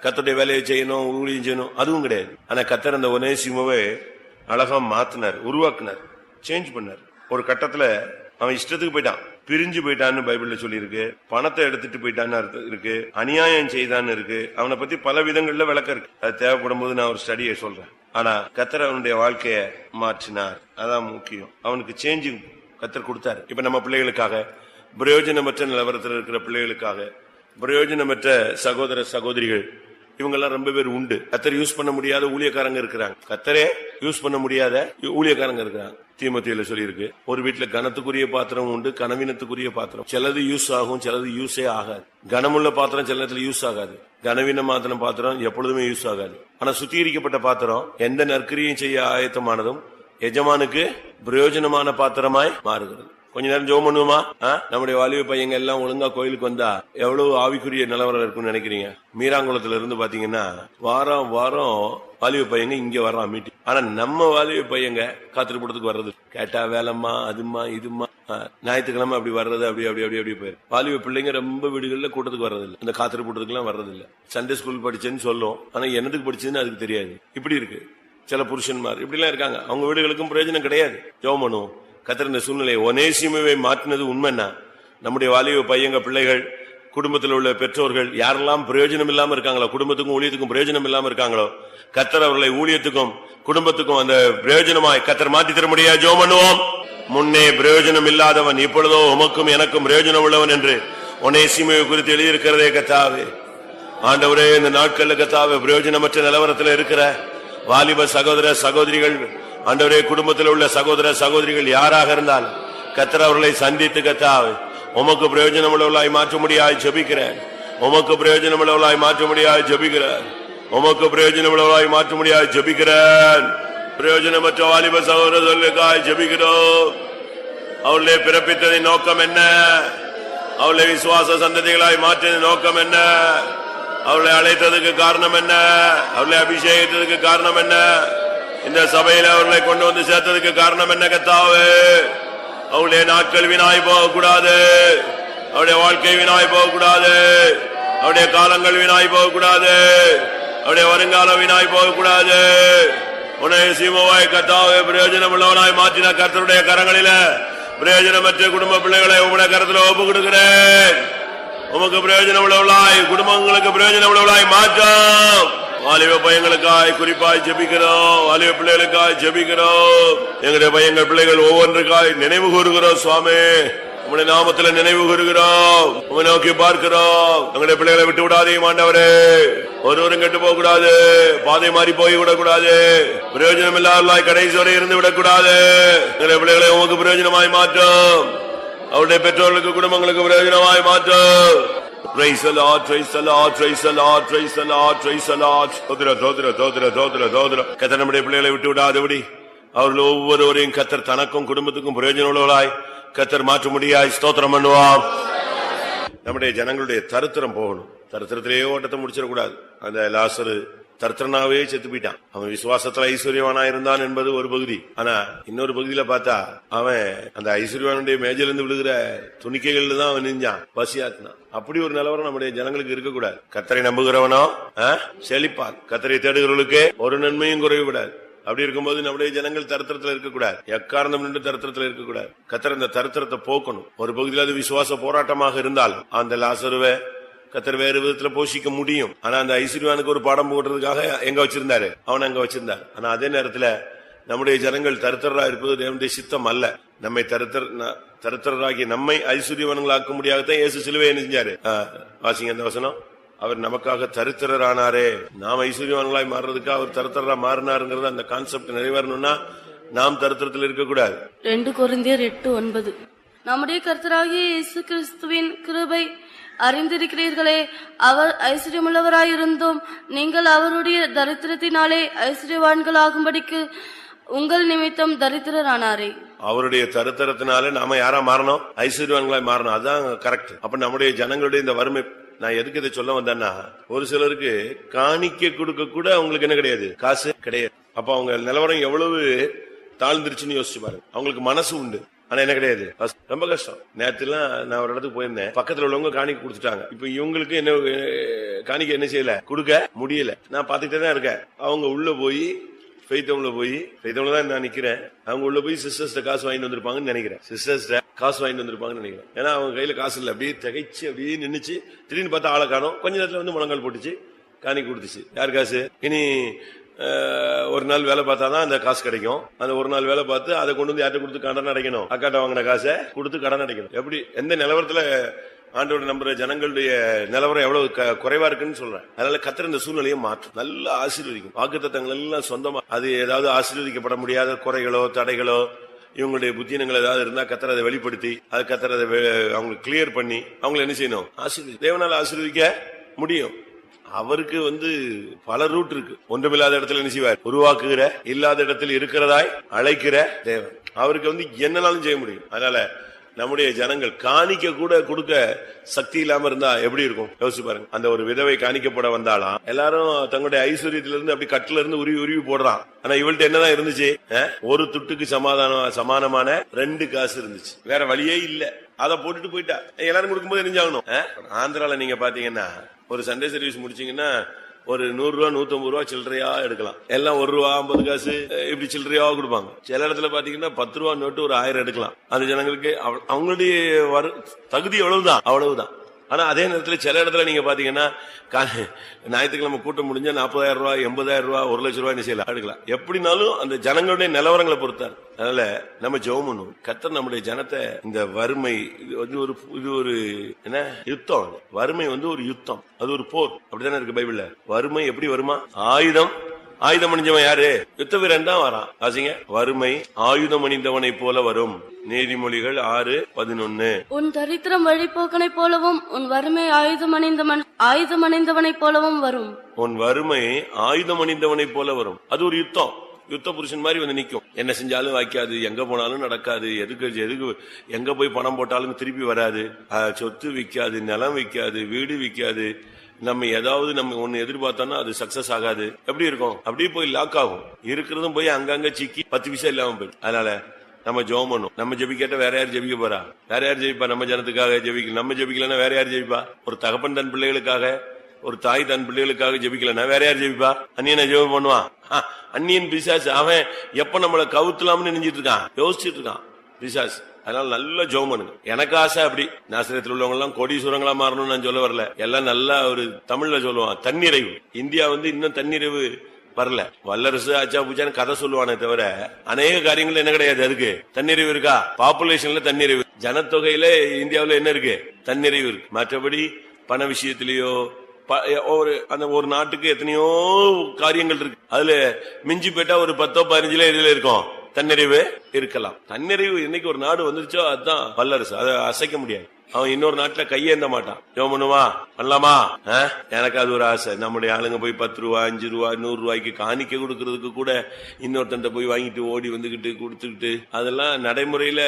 S1: கத்தோடைய வேலையை செய்யணும் ஊழியம் செய்யணும் அதுவும் கிடையாது ஆனா கத்தர் அந்த ஒனே அழகா மாத்தினார் உருவாக்குனார் சேஞ்ச் பண்ணார் ஒரு கட்டத்துல அவன் இஷ்டத்துக்கு போயிட்டான் பிரிஞ்சு போயிட்டான்னு பைபிள்ல சொல்லியிருக்கு பணத்தை எடுத்துட்டு போயிட்டான்னு இருக்கு அநியாயம் செய்தான்னு இருக்கு அவனை பத்தி பல விதங்கள்ல விளக்கம் இருக்கு அது தேவைப்படும் போது நான் ஒரு ஸ்டடியை சொல்றேன் ஆனா கத்தர் அவனுடைய வாழ்க்கைய மாற்றினார் அதான் முக்கியம் அவனுக்கு சேஞ்சு கத்தர் கொடுத்தாரு இப்ப நம்ம பிள்ளைகளுக்காக பிரயோஜனமற்ற நிலவரத்தில் இருக்கிற பிள்ளைகளுக்காக பிரயோஜனமற்ற சகோதர சகோதரிகள் இவங்கெல்லாம் ரொம்ப பேர் உண்டு கத்தர் யூஸ் பண்ண முடியாத ஊழியக்காரங்க இருக்கிறாங்க கத்தரே யூஸ் பண்ண முடியாத ஊழியக்காரங்க இருக்கிறாங்க தீமத்தியில சொல்லியிருக்கு ஒரு வீட்டுல கனத்துக்குரிய பாத்திரம் உண்டு கனவீனத்துக்குரிய பாத்திரம் சிலது யூஸ் ஆகும் சிலது யூஸே ஆகாது கனமுள்ள பாத்திரம் சில நேரத்தில் யூஸ் ஆகாது கனவீன மாத்திரம் பாத்திரம் எப்பொழுதுமே யூஸ் ஆகாது ஆனா சுத்திகரிக்கப்பட்ட பாத்திரம் எந்த நற்கரியும் செய்ய ஆயத்தமானதும் எஜமானுக்கு பிரயோஜனமான பாத்திரமாய் மாறுகிறது கொஞ்ச நேரம் ஜோம் பண்ணுவோமா நம்முடைய வாலிப பையங்க எல்லாம் ஒழுங்கா கோயிலுக்கு வந்தா எவ்வளவு ஆவிக்குரிய நிலவரம் இருக்கும்னு நினைக்கிறீங்க மீராங்குளத்துல இருந்து பாத்தீங்கன்னா வாரம் வாரம் வாலிப பையங்க இங்க வர்றான் மீட்டிங் ஆனா நம்ம வாலிப பையங்க காத்திருப்படத்துக்கு வர்றது கேட்டா வேலைம்மா அதுமா இதுமா ஞாயிற்றுக்கிழமை அப்படி வர்றது அப்படி அப்படி அப்படி அப்படி போயிரு வாலிப பிள்ளைங்க ரொம்ப வீடுகளில் கூட்டத்துக்கு வர்றதில்ல இந்த காத்திருப்படத்துக்குலாம் வர்றதில்ல சண்டே ஸ்கூல் படிச்சேன்னு சொல்லும் ஆனா என்னதுக்கு படிச்சதுன்னு அதுக்கு தெரியாது இப்படி இருக்கு சில புருஷன்மார் இப்படிலாம் இருக்காங்க அவங்க வீடுகளுக்கும் பிரயோஜனம் கிடையாது ஜோம் பண்ணுவோம் கத்திரந்த சூழ்நிலை ஒனேசியமே மாற்றினது உண்மைன்னா நம்முடைய வாலிப பையங்க பிள்ளைகள் குடும்பத்தில் உள்ள பெற்றோர்கள் யாரெல்லாம் பிரயோஜனம் இல்லாமல் இருக்காங்களோ குடும்பத்துக்கும் ஊழியத்துக்கும் பிரயோஜனம் இல்லாமல் இருக்காங்களோ கத்தர் அவர்களை ஊழியத்துக்கும் குடும்பத்துக்கும் அந்த பிரயோஜனமாய் கத்தர் மாற்றி தர முடியா ஜோ பண்ணுவோம் முன்னே பிரயோஜனம் இல்லாதவன் இப்பொழுதோ உமக்கும் எனக்கும் பிரயோஜனம் உள்ளவன் என்று உனே சீமையை குறித்து எழுதியிருக்கிறதே கத்தாவே ஆண்டவரே இந்த நாட்களில் கத்தாவே பிரயோஜனமற்ற நிலவரத்தில் இருக்கிற வாலிப சகோதர சகோதரிகள் ஆண்டவரே குடும்பத்தில் உள்ள சகோதர சகோதரிகள் யாராக இருந்தால் கத்தர் அவர்களை சந்தித்து கத்தாவே உமக்கு பிரயோஜனம் உள்ளவளாய் மாற்ற முடியாது ஜபிக்கிறேன் உமக்கு பிரயோஜனம் உள்ளவளாய் மாற்ற முடியாது ஜபிக்கிறேன் உமக்கு பிரயோஜனம் உள்ளவளாய் மாற்ற முடியாது ஜபிக்கிறேன் பிரயோஜனமற்ற வாலிப சகோதரர்களுக்காய் ஜபிக்கிறோம் அவர்களை பிறப்பித்ததின் நோக்கம் என்ன அவளை விசுவாச சந்ததிகளாய் மாற்றின நோக்கம் என்ன அவளை அழைத்ததுக்கு காரணம் என்ன அவளை அபிஷேகத்ததுக்கு காரணம் என்ன இந்த சபையில் அவர்களை கொண்டு வந்து சேர்த்ததுக்கு காரணம் என்ன கத்தாவு அவளுடைய நாட்கள் வீணாய் போகக்கூடாது அவருடைய வாழ்க்கை வீணாய் போகக்கூடாது அவருடைய காலங்கள் வீணாய் போகக்கூடாது அவருடைய வருங்காலம் வீணாய் போகக்கூடாது உன்னை சீமவாய் கத்தாவே பிரயோஜனம் உள்ளவனாய் மாற்றின கர்த்தருடைய கரங்களில பிரயோஜனமற்ற குடும்ப பிள்ளைகளை உங்களை கருத்துல ஒப்பு கொடுக்கிறேன் உமக்கு பிரயோஜனம் உள்ளவளாய் குடும்பங்களுக்கு பிரயோஜனம் உள்ளவளாய் மாற்றம் வாலிப பயங்களுக்காய் குறிப்பாய் ஜபிக்கிறோம் வாலிப பிள்ளைகளுக்காய் ஜபிக்கிறோம் எங்களுடைய பையங்கள் பிள்ளைகள் ஒவ்வொன்றுக்காய் நினைவு கூறுகிறோம் சுவாமி உங்களுடைய நாமத்தில் நினைவு கூறுகிறோம் நோக்கி பார்க்கிறோம் எங்களுடைய பிள்ளைகளை விட்டு விடாதே மாண்டவரே ஒருவரும் கெட்டு போக கூடாது பாதை மாறி போய் விடக்கூடாது பிரயோஜனம் இல்லாதவர்களாய் கடைசி வரை இருந்து விடக்கூடாது எங்களுடைய பிள்ளைகளை உங்களுக்கு பிரயோஜனமாய் மாற்றம் அவருடைய பெற்றோர்களுக்கு குடும்பங்களுக்கு பிரயோஜனமாய் மாற்றம் Praise the Lord, praise the Lord, praise the Lord, praise the Lord, praise the Lord. தோதிர தோதிர தோதிர தோதிர தோதிர கத்தர் நம்முடைய பிள்ளைகளை விட்டு விடாதபடி அவர்கள் ஒவ்வொருவரையும் கத்தர் தனக்கும் குடும்பத்துக்கும் பிரயோஜனம் உள்ளவர்களாய் கத்தர் மாற்ற முடியாய் ஸ்தோத்திரம் பண்ணுவான் நம்முடைய ஜனங்களுடைய தருத்திரம் போகணும் தருத்திரத்திலேயே ஓட்டத்தை முடிச்சிடக்கூடாது அந்த லாசரு தர்த்தனாவே செத்து போயிட்டான் அவன் விசுவாசத்துல ஐஸ்வர்யவானா இருந்தான் என்பது ஒரு பகுதி ஆனா இன்னொரு பகுதியில பார்த்தா அவன் அந்த ஐஸ்வர்யவானுடைய மேஜிலிருந்து விழுகிற துணிக்கைகள் தான் அவன் நெஞ்சான் பசியாத்தினான் அப்படி ஒரு நிலவரம் நம்முடைய ஜனங்களுக்கு இருக்கக்கூடாது கத்தரை நம்புகிறவனோ செழிப்பான் கத்தரை தேடுகிறவர்களுக்கு ஒரு நன்மையும் குறைவு விடாது அப்படி இருக்கும்போது நம்முடைய ஜனங்கள் தரித்திரத்தில் இருக்கக்கூடாது எக்காரணம் நின்று தரித்திரத்தில் இருக்கக்கூடாது கத்திர இந்த தருத்திரத்தை போக்கணும் ஒரு பகுதியில் அது விசுவாச போராட்டமாக இருந்தாலும் அந்த லாசருவை கத்தர் வேறு விதத்துல போஷிக்க முடியும் ஆனா அந்த ஐஸ்வர்யானுக்கு ஒரு பாடம் போடுறதுக்காக எங்க வச்சிருந்தாரு அவன் அங்க வச்சிருந்தார் ஆனா அதே நேரத்துல நம்முடைய ஜனங்கள் தருத்தரா இருப்பது தேவனுடைய சித்தம் அல்ல நம்மை தருத்தர் தருத்தராகி நம்மை ஐஸ்வர்யவன்களாக்க முடியாதான் ஏசு சிலுவை நினைஞ்சாரு வாசிங்க அந்த வசனம் அவர் நமக்காக தருத்திரரானாரே நாம் ஐஸ்வர்யவான்களாய் மாறுறதுக்கு அவர் தருத்தரா மாறினாருங்கிறது அந்த கான்செப்ட் நிறைவேறணும்னா நாம் தருத்திரத்தில் இருக்கக்கூடாது
S2: ரெண்டு குறைந்தர் எட்டு ஒன்பது நம்முடைய கருத்தராகிய இயேசு கிறிஸ்துவின் கிருபை அறிந்திருக்கிறீர்களே அவர் ஐஸ்வர்யமுள்ளவராயிருந்தும் நீங்கள் அவருடைய தரித்திரத்தினாலே ஐஸ்வர்யவான்களாகும்படிக்கு உங்கள் நிமித்தம் தரித்திரரானாரே
S1: அவருடைய தரித்திரத்தினாலே நாம யாரா மாறணும் ஐஸ்வர்யவான்களாய் மாறணும் அதுதான் கரெக்ட் அப்ப நம்முடைய ஜனங்களுடைய இந்த வறுமை நான் எதுக்கு இதை சொல்ல வந்தேன்னா ஒரு சிலருக்கு காணிக்க கொடுக்க கூட அவங்களுக்கு என்ன கிடையாது காசு கிடையாது அப்ப அவங்க நிலவரம் எவ்வளவு தாழ்ந்துருச்சுன்னு யோசிச்சு பாருங்க அவங்களுக்கு மனசு உண்டு ஆனா என்ன கிடையாது ரொம்ப கஷ்டம் நேரத்துலாம் நான் ஒரு இடத்துக்கு போயிருந்தேன் பக்கத்துல உள்ளவங்க காணிக்க கொடுத்துட்டாங்க இப்ப இவங்களுக்கு என்ன காணிக்க என்ன செய்யல கொடுக்க முடியல நான் பாத்துக்கிட்டே தான் இருக்கேன் அவங்க உள்ள போய் பெய்தவங்கள போய் பெய்தவங்கள தான் நான் நிக்கிறேன் அவங்க உள்ள போய் சிஸ்டர்ஸ்ட காசு வாங்கிட்டு வந்திருப்பாங்கன்னு நினைக்கிறேன் சிஸ்டர்ஸ்ட காசு வாங்கிட்டு வந்திருப்பாங்கன்னு நினைக்கிறேன் ஏன்னா அவங்க கையில காசு இல்லை அப்படியே திகைச்சு அப்படியே நின்றுச்சு திடீர்னு பார்த்தா ஆளை காணும் கொஞ்ச நேரத்துல வந்து முழங்கால் போட்டுச்சு காணி கொடுத்துச்சு யார் காசு இனி ஒரு நாள் வேலை பார்த்தா தான் அந்த காசு கிடைக்கும் அந்த ஒரு நாள் வேலை பார்த்து அதை கொண்டு வந்து யார்கிட்ட கொடுத்து கடன் அடைக்கணும் அக்காட்ட வாங்கின காசை கொடுத்து கடன் அடைக்கணும் எப்படி எந்த நிலவரத்தில் ஆண்டோட நம்புற ஜனங்களுடைய நிலவரம் எவ்வளவு குறைவா இருக்குன்னு சொல்றேன் அதனால கத்திர இந்த சூழ்நிலையை மாற்றும் நல்லா ஆசீர்வதிக்கும் வாக்கு தத்தங்கள் எல்லாம் சொந்தமா அது ஏதாவது ஆசீர்வதிக்கப்பட முடியாத குறைகளோ தடைகளோ இவங்களுடைய புத்தினங்கள் ஏதாவது இருந்தா கத்திர அதை வெளிப்படுத்தி அது கத்திர அதை அவங்களுக்கு கிளியர் பண்ணி அவங்களை என்ன செய்யணும் ஆசீர்வதி தேவனால் ஆசீர்வதிக்க முடியும் அவருக்கு வந்து பல ரூட் இருக்கு ஒன்றுமில்லாத இடத்துல என்ன செய்வார் உருவாக்குகிற இல்லாத இடத்தில் இருக்கிறதாய் அழைக்கிற தேவன் அவருக்கு வந்து என்னனாலும் செய்ய முடியும் அதனால நம்முடைய ஜனங்கள் காணிக்க கூட கொடுக்க சக்தி இல்லாம இருந்தா எப்படி இருக்கும் யோசிச்சு பாருங்க அந்த ஒரு விதவை காணிக்கப்பட வந்தாலாம் எல்லாரும் தங்களுடைய ஐஸ்வர்யத்திலிருந்து அப்படி கட்டுல இருந்து உருவி உருவி போடுறான் ஆனா இவள்கிட்ட என்னதான் இருந்துச்சு ஒரு துட்டுக்கு சமாதானம் சமானமான ரெண்டு காசு இருந்துச்சு வேற வழியே இல்ல அதை போட்டுட்டு போயிட்டா எல்லாரும் கொடுக்கும்போது நெஞ்சாகணும் ஆந்திரால நீங்க பாத்தீங்கன்னா ஒரு சண்டே சர்வீஸ் முடிச்சீங்கன்னா ஒரு நூறு ரூபா நூத்தம்பது ரூபா சில்லறையா எடுக்கலாம் எல்லாம் ஒரு ரூபா ஐம்பது காசு இப்படி சில்லறையா கொடுப்பாங்க சில இடத்துல பாத்தீங்கன்னா பத்து ரூபா நோட்டு ஒரு ஆயிரம் எடுக்கலாம் அந்த ஜனங்களுக்கு அவங்களுடைய தகுதி எவ்வளவுதான் அவ்வளவுதான் ஆனா அதே நேரத்தில் சில இடத்துல நீங்க பாத்தீங்கன்னா ஞாயிற்றுக்கிழமை கூட்டம் முடிஞ்சா நாற்பதாயிரம் ரூபாய் எண்பதாயிரம் ரூபாய் ஒரு லட்சம் ரூபாய் என்ன செய்யலாம் எடுக்கலாம் எப்படினாலும் அந்த ஜனங்களுடைய நிலவரங்களை பொறுத்தார் அதனால நம்ம ஜெபம் பண்ணுவோம் கத்தர் நம்முடைய ஜனத்தை இந்த வறுமை இது வந்து ஒரு இது ஒரு என்ன யுத்தம் வறுமை வந்து ஒரு யுத்தம் அது ஒரு போர் அப்படித்தானே இருக்கு பைபிள்ல வறுமை எப்படி வருமா ஆயுதம் ஆயுதம் அணிஞ்சவன் யாரு யுத்த வீரன் தான் வரான் ஆசிங்க வறுமை ஆயுதம் அணிந்தவனை போல வரும் நீதிமொழிகள் ஆறு பதினொன்னு
S2: உன் தரித்திரம் வழிபோக்கனை போலவும் உன் வறுமை ஆயுதம் அணிந்தவன் ஆயுதம் அணிந்தவனை போலவும் வரும்
S1: உன் வறுமை ஆயுதம் அணிந்தவனை போல வரும் அது ஒரு யுத்தம் யுத்த புருஷன் மாதிரி வந்து நிற்கும் என்ன செஞ்சாலும் வைக்காது எங்க போனாலும் நடக்காது எதுக்கு எதுக்கு எங்க போய் பணம் போட்டாலும் திருப்பி வராது சொத்து விற்காது நிலம் விற்காது வீடு விற்காது நம்ம ஏதாவது நம்ம ஒன்னு எதிர்பார்த்தோம்னா அது சக்சஸ் ஆகாது எப்படி இருக்கும் அப்படியே போய் லாக் ஆகும் இருக்கிறதும் போய் அங்கங்க சிக்கி பத்து பைசா இல்லாம போயிடும் அதனால நம்ம ஜெபம் பண்ணும் நம்ம ஜெபிக்காட்ட வேற யார் ஜெபிக்க போறா வேற யார் ஜெயிப்பா நம்ம ஜனத்துக்காக ஜெபிக்கல நம்ம ஜெபிக்கலன்னா வேற யார் ஜெயிப்பா ஒரு தகப்பன் தன் பிள்ளைகளுக்காக ஒரு தாய் தன் பிள்ளைகளுக்காக ஜெபிக்கலன்னா வேற யார் ஜெபிப்பா அந்நியனை ஜெபம் பண்ணுவான் அந்நியன் பிசாசு அவன் எப்ப நம்மளை கவுத்தலாம்னு நினைஞ்சிட்டு இருக்கான் யோசிச்சுட்டு இருக்கான் பிசாசு அதனால நல்ல ஜோம் எனக்கு ஆசை அப்படி நாசிரியத்தில் உள்ளவங்க எல்லாம் கோடீஸ்வரங்களா மாறணும்னு நான் சொல்ல வரல எல்லாம் நல்லா ஒரு தமிழ்ல சொல்லுவான் தன்னிறைவு இந்தியா வந்து இன்னும் தன்னிறைவு வரல வல்லரசு ஆச்சா பூச்சான்னு கதை சொல்லுவானே தவிர அநேக காரியங்கள் என்ன கிடையாது அதுக்கு தன்னிறைவு இருக்கா பாப்புலேஷன்ல தன்னிறைவு ஜனத்தொகையில இந்தியாவில் என்ன இருக்கு தன்னிறைவு இருக்கு மற்றபடி பண விஷயத்திலயோ ஒரு அந்த ஒரு நாட்டுக்கு எத்தனையோ காரியங்கள் இருக்கு அதுல மிஞ்சி போயிட்டா ஒரு பத்தோ பதினஞ்சுல இதுல இருக்கும் தன்னிறைவு இருக்கலாம் தன்னிறைவு இன்னைக்கு ஒரு நாடு வந்துருச்சோ அதுதான் வல்லரசு அதை அசைக்க முடியாது அவன் இன்னொரு நாட்டுல கையேந்த மாட்டான் ஜோ பண்ணுவா பண்ணலாமா எனக்கு அது ஒரு ஆசை நம்முடைய ஆளுங்க போய் பத்து ரூபா அஞ்சு ரூபா நூறு ரூபாய்க்கு காணிக்க கொடுக்கறதுக்கு கூட இன்னொருத்தன் போய் வாங்கிட்டு ஓடி வந்துகிட்டு கொடுத்துக்கிட்டு அதெல்லாம் நடைமுறையில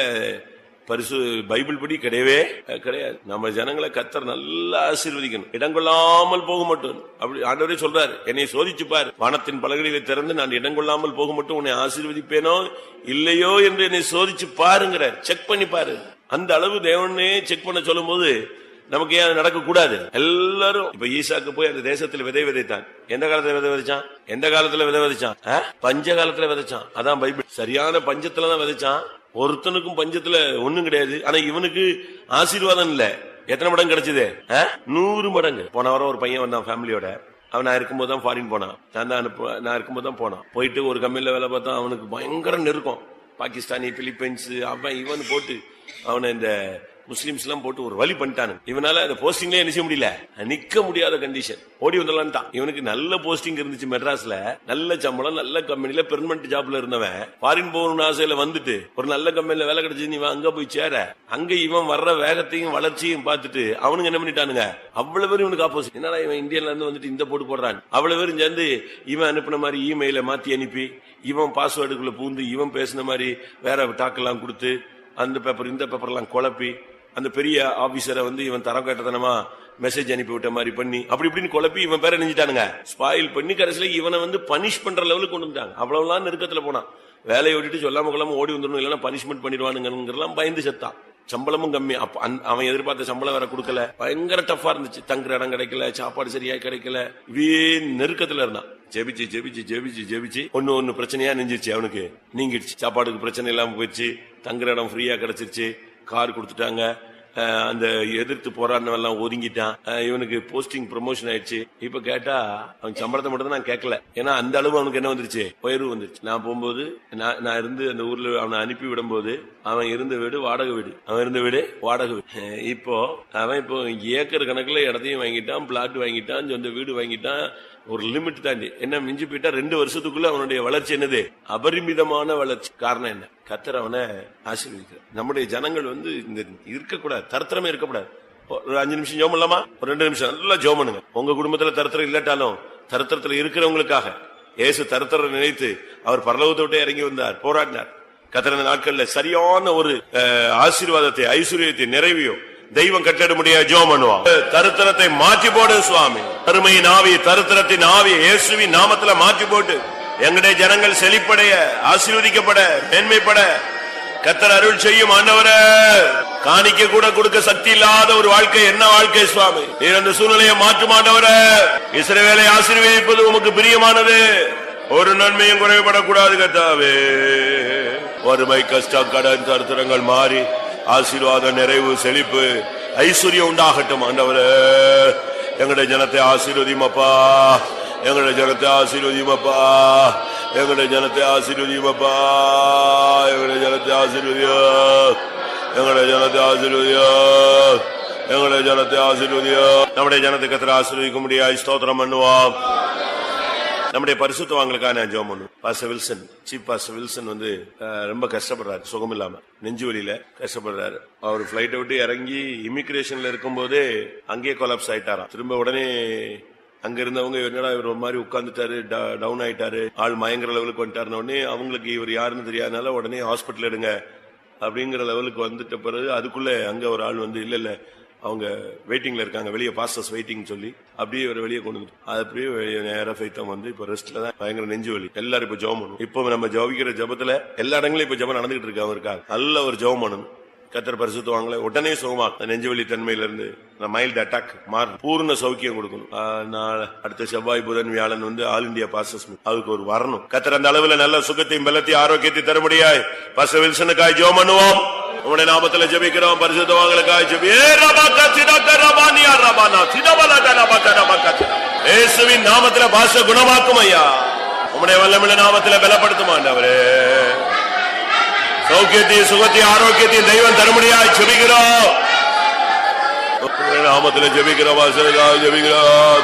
S1: பரிசு பைபிள் படி கிடையவே கிடையாது நம்ம ஜனங்களை கத்தர் நல்லா ஆசீர்வதிக்கணும் இடங்கொள்ளாமல் போக மட்டும் அப்படி ஆண்டவரே சொல்றாரு என்னை சோதிச்சு பாரு வனத்தின் பலகடிகளை திறந்து நான் இடங்கொள்ளாமல் போக மட்டும் உன்னை ஆசீர்வதிப்பேனோ இல்லையோ என்று என்னை சோதிச்சு பாருங்கிற செக் பண்ணி பாரு அந்த அளவு தேவனே செக் பண்ண சொல்லும் போது நமக்கு ஏன் நடக்க கூடாது எல்லாரும் இப்ப ஈசாக்கு போய் அந்த தேசத்தில் விதை விதைத்தான் எந்த காலத்துல விதை விதைச்சான் எந்த காலத்துல விதை விதைச்சான் பஞ்ச காலத்துல விதைச்சான் அதான் பைபிள் சரியான பஞ்சத்துலதான் விதைச்சான் ஒருத்தனுக்கும் பஞ்சத்துல ஒண்ணும் கிடையாது ஆனா இவனுக்கு ஆசீர்வாதம் இல்ல எத்தனை மடங்கு கிடைச்சது நூறு மடங்கு போன வாரம் ஒரு பையன் வந்தான் ஃபேமிலியோட அவன் நான் இருக்கும்போது தான் ஃபாரின் போனான் நான் தான் நான் இருக்கும்போது தான் போனான் போயிட்டு ஒரு கம்பெனியில் வேலை பார்த்தா அவனுக்கு பயங்கர நெருக்கம் பாகிஸ்தானி பிலிப்பைன்ஸ் அவன் இவன் போட்டு அவனை இந்த முஸ்லிம்ஸ் எல்லாம் போட்டு ஒரு வழி பண்ணிட்டானு இவனால அந்த போஸ்டிங்ல என்ன செய்ய முடியல நிக்க முடியாத கண்டிஷன் ஓடி வந்துடலாம் தான் இவனுக்கு நல்ல போஸ்டிங் இருந்துச்சு மெட்ராஸ்ல நல்ல சம்பளம் நல்ல கம்பெனில பெர்மனன்ட் ஜாப்ல இருந்தவன் ஃபாரின் போகணும்னு ஆசையில வந்துட்டு ஒரு நல்ல கம்பெனில வேலை கிடைச்சி நீ அங்க போய் சேர அங்க இவன் வர்ற வேகத்தையும் வளர்ச்சியும் பார்த்துட்டு அவனுங்க என்ன பண்ணிட்டானுங்க அவ்வளவு பேரும் இவனுக்கு ஆப்போசிட் என்னடா இவன் இந்தியால இருந்து வந்துட்டு இந்த போட்டு போடுறான் அவ்வளவு பேரும் சேர்ந்து இவன் அனுப்பின மாதிரி இமெயில மாத்தி அனுப்பி இவன் பாஸ்வேர்டுக்குள்ள பூந்து இவன் பேசின மாதிரி வேற எல்லாம் கொடுத்து அந்த பேப்பர் இந்த பேப்பர்லாம் குழப்பி அந்த பெரிய ஆபீசரை வந்து இவன் தரம் கட்டத்தனமா மெசேஜ் அனுப்பி விட்ட மாதிரி பண்ணி அப்படி இப்படின்னு குழப்பி இவன் பேரை நினைஞ்சிட்டானுங்க ஸ்பாயில் பண்ணி கடைசியில இவனை வந்து பனிஷ் பண்ற லெவலுக்கு கொண்டு வந்துட்டாங்க அவ்வளவுலாம் நெருக்கத்துல போனான் வேலையை விட்டுட்டு சொல்லாம கொள்ளாம ஓடி வந்துடணும் இல்லைன்னா பனிஷ்மெண்ட் பண்ணிடுவானுங்கிறலாம் பயந்து செத்தான் சம்பளமும் கம்மி அவன் எதிர்பார்த்த சம்பளம் வேற கொடுக்கல பயங்கர டஃபா இருந்துச்சு தங்குற இடம் கிடைக்கல சாப்பாடு சரியா கிடைக்கல இவே நெருக்கத்துல இருந்தான் ஜெபிச்சு ஜெபிச்சு ஜெபிச்சு ஜெபிச்சு ஒன்னு ஒன்னு பிரச்சனையா நெஞ்சிருச்சு அவனுக்கு நீங்கிடுச்சு சாப்பாடுக்கு பிரச்சனை இல்லாம போயிடுச்சு தங்குற இடம் ஃப்ரீயா கிடைச்சிருச்சு கார் கொடுத்துட்டாங்க அந்த எதிர்த்து போராடினவெல்லாம் ஒதுங்கிட்டான் இவனுக்கு போஸ்டிங் ப்ரொமோஷன் ஆயிடுச்சு இப்ப கேட்டா அவன் சம்பளத்தை மட்டும் நான் கேட்கல ஏன்னா அந்த அளவு அவனுக்கு என்ன வந்துருச்சு உயர்வு வந்துருச்சு நான் போகும்போது நான் இருந்து அந்த ஊர்ல அவனை அனுப்பி விடும் போது அவன் இருந்த வீடு வாடகை வீடு அவன் இருந்த வீடு வாடகை வீடு இப்போ அவன் இப்போ ஏக்கர் கணக்குல இடத்தையும் வாங்கிட்டான் பிளாட் வாங்கிட்டான் சொந்த வீடு வாங்கிட்டான் ஒரு லிமிட் தாண்டி என்ன மிஞ்சி போயிட்டா ரெண்டு வருஷத்துக்குள்ள அவனுடைய வளர்ச்சி என்னது அபரிமிதமான வளர்ச்சி காரணம் என்ன கத்தர் அவனை ஆசீர்வதிக்கிற நம்முடைய ஜனங்கள் வந்து இந்த இருக்கக்கூடாது தரத்திரமே இருக்கக்கூடாது ஒரு அஞ்சு நிமிஷம் ஜோம் ஒரு ரெண்டு நிமிஷம் நல்லா ஜோம் பண்ணுங்க உங்க குடும்பத்துல தரத்திரம் இல்லட்டாலும் தரத்திரத்துல இருக்கிறவங்களுக்காக இயேசு தரத்திர நினைத்து அவர் பரலோகத்தை இறங்கி வந்தார் போராடினார் கத்திர நாட்கள்ல சரியான ஒரு ஆசீர்வாதத்தை ஐஸ்வர்யத்தை நிறைவையும் தெய்வம் கட்டிட முடியாது ஜோம் பண்ணுவான் தருத்திரத்தை மாற்றி போடு சுவாமி அருமையின் ஆவி தருத்திரத்தின் ஆவி இயேசுவின் நாமத்துல மாற்றி போட்டு எங்களுடைய ஜனங்கள் செழிப்படைய ஆசீர்வதிக்கப்பட மேன்மைப்பட கத்தர் அருள் செய்யும் ஆண்டவர காணிக்க கூட கொடுக்க சக்தி இல்லாத ஒரு வாழ்க்கை என்ன வாழ்க்கை சுவாமி நீர் அந்த சூழ்நிலையை மாற்றும் ஆண்டவர இசைவேலை ஆசீர்வதிப்பது உமக்கு பிரியமானது ஒரு நன்மையும் குறைபடக்கூடாது கத்தாவே வறுமை கஷ்டம் கடன் தருத்திரங்கள் மாறி ஆசீர்வாத நிறைவு செழிப்பு ஐஸ்வர்யம் உண்டாகட்டும் ஆண்டவரே எங்களுடைய ஜனத்தை ஆசீர்வதிமப்பா எங்களுடைய ஜனத்தை ஆசீர்வதிமப்பா எங்களுடைய ஜனத்தை ஆசீர்வதிமப்பா எங்களுடைய ஜனத்தை ஆசீர்வதியோ எங்களுடைய ஜனத்தை ஆசீர்வதியோ எங்களுடைய ஜனத்தை ஆசீர்வதியோ நம்முடைய ஜனத்துக்கு கத்திர ஆசீர்வதிக்க முடியாது ஸ்தோத்திரம் பண்ணுவோம் நம்முடைய நான் ஜோம் பண்ணுவோம் pastor Wilson chief pastor Wilson வந்து ரொம்ப கஷ்டப்படுறாரு சுகம் இல்லாம நெஞ்சு வழியில கஷ்டப்படுறாரு அவர் பிளைட்டை விட்டு இறங்கி இமிகிரேஷன்ல இருக்கும்போதே அங்கேயே கொலாப்ஸ் ஆயிட்டாராம் திரும்ப உடனே அங்க இருந்தவங்க என்னடா இவர் ஒரு மாதிரி உட்காந்துட்டாரு டவுன் ஆயிட்டாரு ஆள் மயங்குற லெவலுக்கு வந்துட்டாருன்னு உடனே அவங்களுக்கு இவர் யாருன்னு தெரியாதனால உடனே ஹாஸ்பிட்டல் எடுங்க அப்படிங்கிற லெவலுக்கு வந்துட்ட பிறகு அதுக்குள்ள அங்க ஒரு ஆள் வந்து இல்ல இல்ல அவங்க வெயிட்டிங்ல இருக்காங்க வெளியே பாஸ்டர்ஸ் வெயிட்டிங் சொல்லி அப்படியே ஒரு வெளியே கொண்டு வந்து அப்படியே நேரம் ஃபைத்தம் வந்து இப்போ ரெஸ்ட்ல தான் பயங்கர நெஞ்சு வலி எல்லாரும் இப்போ ஜெபம் பண்ணும் இப்போ நம்ம ஜபிக்கிற ஜபத்துல எல்லா இடங்களும் இப்போ ஜபம் நடந்துகிட்டு அவங்க இருக்காங்க நல்ல ஒரு ஜெபம் பண்ணணும் கத்தர் பரிசுத்துவாங்களே உடனே சுகமா வலி தன்மையில இருந்து மைல்டு அட்டாக் மாறும் பூர்ண சௌக்கியம் கொடுக்கணும் அடுத்த செவ்வாய் புதன் வியாழன் வந்து ஆல் இண்டியா பாசஸ் அதுக்கு ஒரு வரணும் கத்திர அந்த அளவுல நல்ல சுகத்தையும் பலத்தையும் ஆரோக்கியத்தை தரமுடியாய் பச வில்சனுக்காய் ஜோ பண்ணுவோம் உங்களுடைய நாமத்தில் ஜபிக்கிறோம் பரிசுத்தவங்களுக்காக ஜபியேசுவின் நாமத்தில் பாச குணமாக்கும் ஐயா உங்களுடைய வல்லமிழ நாமத்தில் பலப்படுத்துமா அவரே சௌக்கியத்தையும் சுகத்தையும் ஆரோக்கியத்தையும் தெய்வம் தருமடியா ஜபிக்கிறோம் நாமத்தில் ஜபிக்கிறோம் ஜபிக்கிறோம்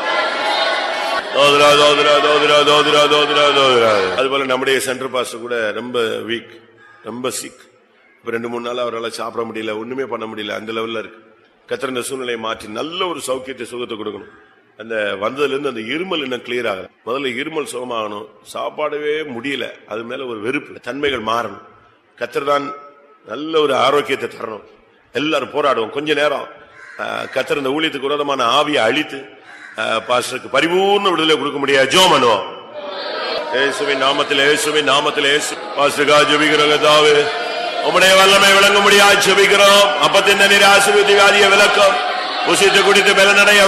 S1: அதுபோல நம்முடைய சென்டர் பாஸ் கூட ரொம்ப வீக் ரொம்ப சிக் இப்போ ரெண்டு மூணு நாள் அவரால் சாப்பிட முடியல ஒன்றுமே பண்ண முடியல அந்த லெவலில் இருக்கு கத்திர சூழ்நிலையை மாற்றி நல்ல ஒரு சௌக்கியத்தை சுகத்தை கொடுக்கணும் அந்த வந்ததுலேருந்து அந்த இருமல் இன்னும் கிளியர் ஆகல முதல்ல இருமல் சுகமாகணும் சாப்பாடவே முடியல அது மேலே ஒரு வெறுப்பு தன்மைகள் மாறணும் கத்திர நல்ல ஒரு ஆரோக்கியத்தை தரணும் எல்லாரும் போராடுவோம் கொஞ்ச நேரம் கத்திர ஊழியத்துக்கு விரோதமான ஆவியை அழித்து பாஸ்டருக்கு பரிபூர்ண விடுதலை கொடுக்க முடியாது ஜோ மனோ ஜபிக்கிறோம் ஜெபிக்கிறோம் விளங்க முடியாது ஜெபிக்கிறோம் விளக்கம்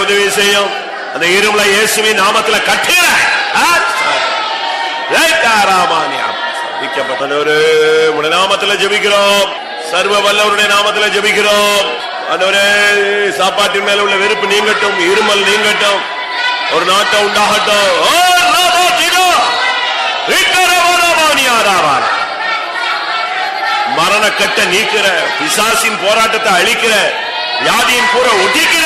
S1: உதவி செய்யும் அந்த இயேசுவின் ஜெபிக்கிறோம் சர்வ வல்லவருடைய நாமத்துல ஜெபிக்கிறோம் சாப்பாட்டின் மேல உள்ள வெறுப்பு நீங்கட்டும் இருமல் நீங்கட்டும் ஒரு நாட்டம் உண்டாகட்டும் மரண கட்ட நீக்கிற பிசாசின் போராட்டத்தை அழிக்கிற வியாதியின் கூற ஒட்டிக்கிற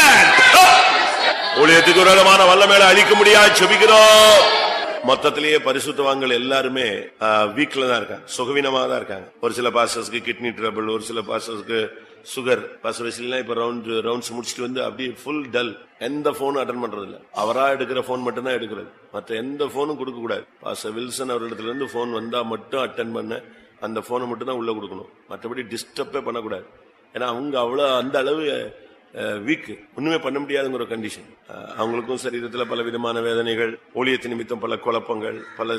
S1: ஊழியத்துக்கு ஒரு விதமான மேல அழிக்க முடியாது செபிக்கிறோம் மொத்தத்திலேயே பரிசுத்தவான்கள் எல்லாருமே வீக்ல தான் இருக்காங்க சுகவீனமா தான் இருக்காங்க ஒரு சில பாசஸ்க்கு கிட்னி ட்ரபிள் ஒரு சில பாசஸ்க்கு சுகர் பசு வயசுலாம் இப்ப ரவுண்ட் ரவுண்ட்ஸ் முடிச்சுட்டு வந்து அப்படியே ஃபுல் டல் எந்த போனும் அட்டன் பண்றது இல்ல அவரா எடுக்கிற போன் மட்டும் தான் எடுக்கிறது மற்ற எந்த போனும் கொடுக்க கூடாது பாச வில்சன் அவர்களிடத்துல இருந்து போன் வந்தா மட்டும் அட்டன் பண்ண அந்த போனை மட்டும் தான் உள்ள கொடுக்கணும் மற்றபடி டிஸ்டர்பே பண்ணக்கூடாது ஏன்னா அவங்க அவ்வளோ அந்த அளவு வீக்கு ஒண்ணுமே பண்ண முடியாதுங்கிற கண்டிஷன் அவங்களுக்கும் சரீரத்துல பல விதமான வேதனைகள் ஓலியத்து நிமித்தம் பல குழப்பங்கள் பல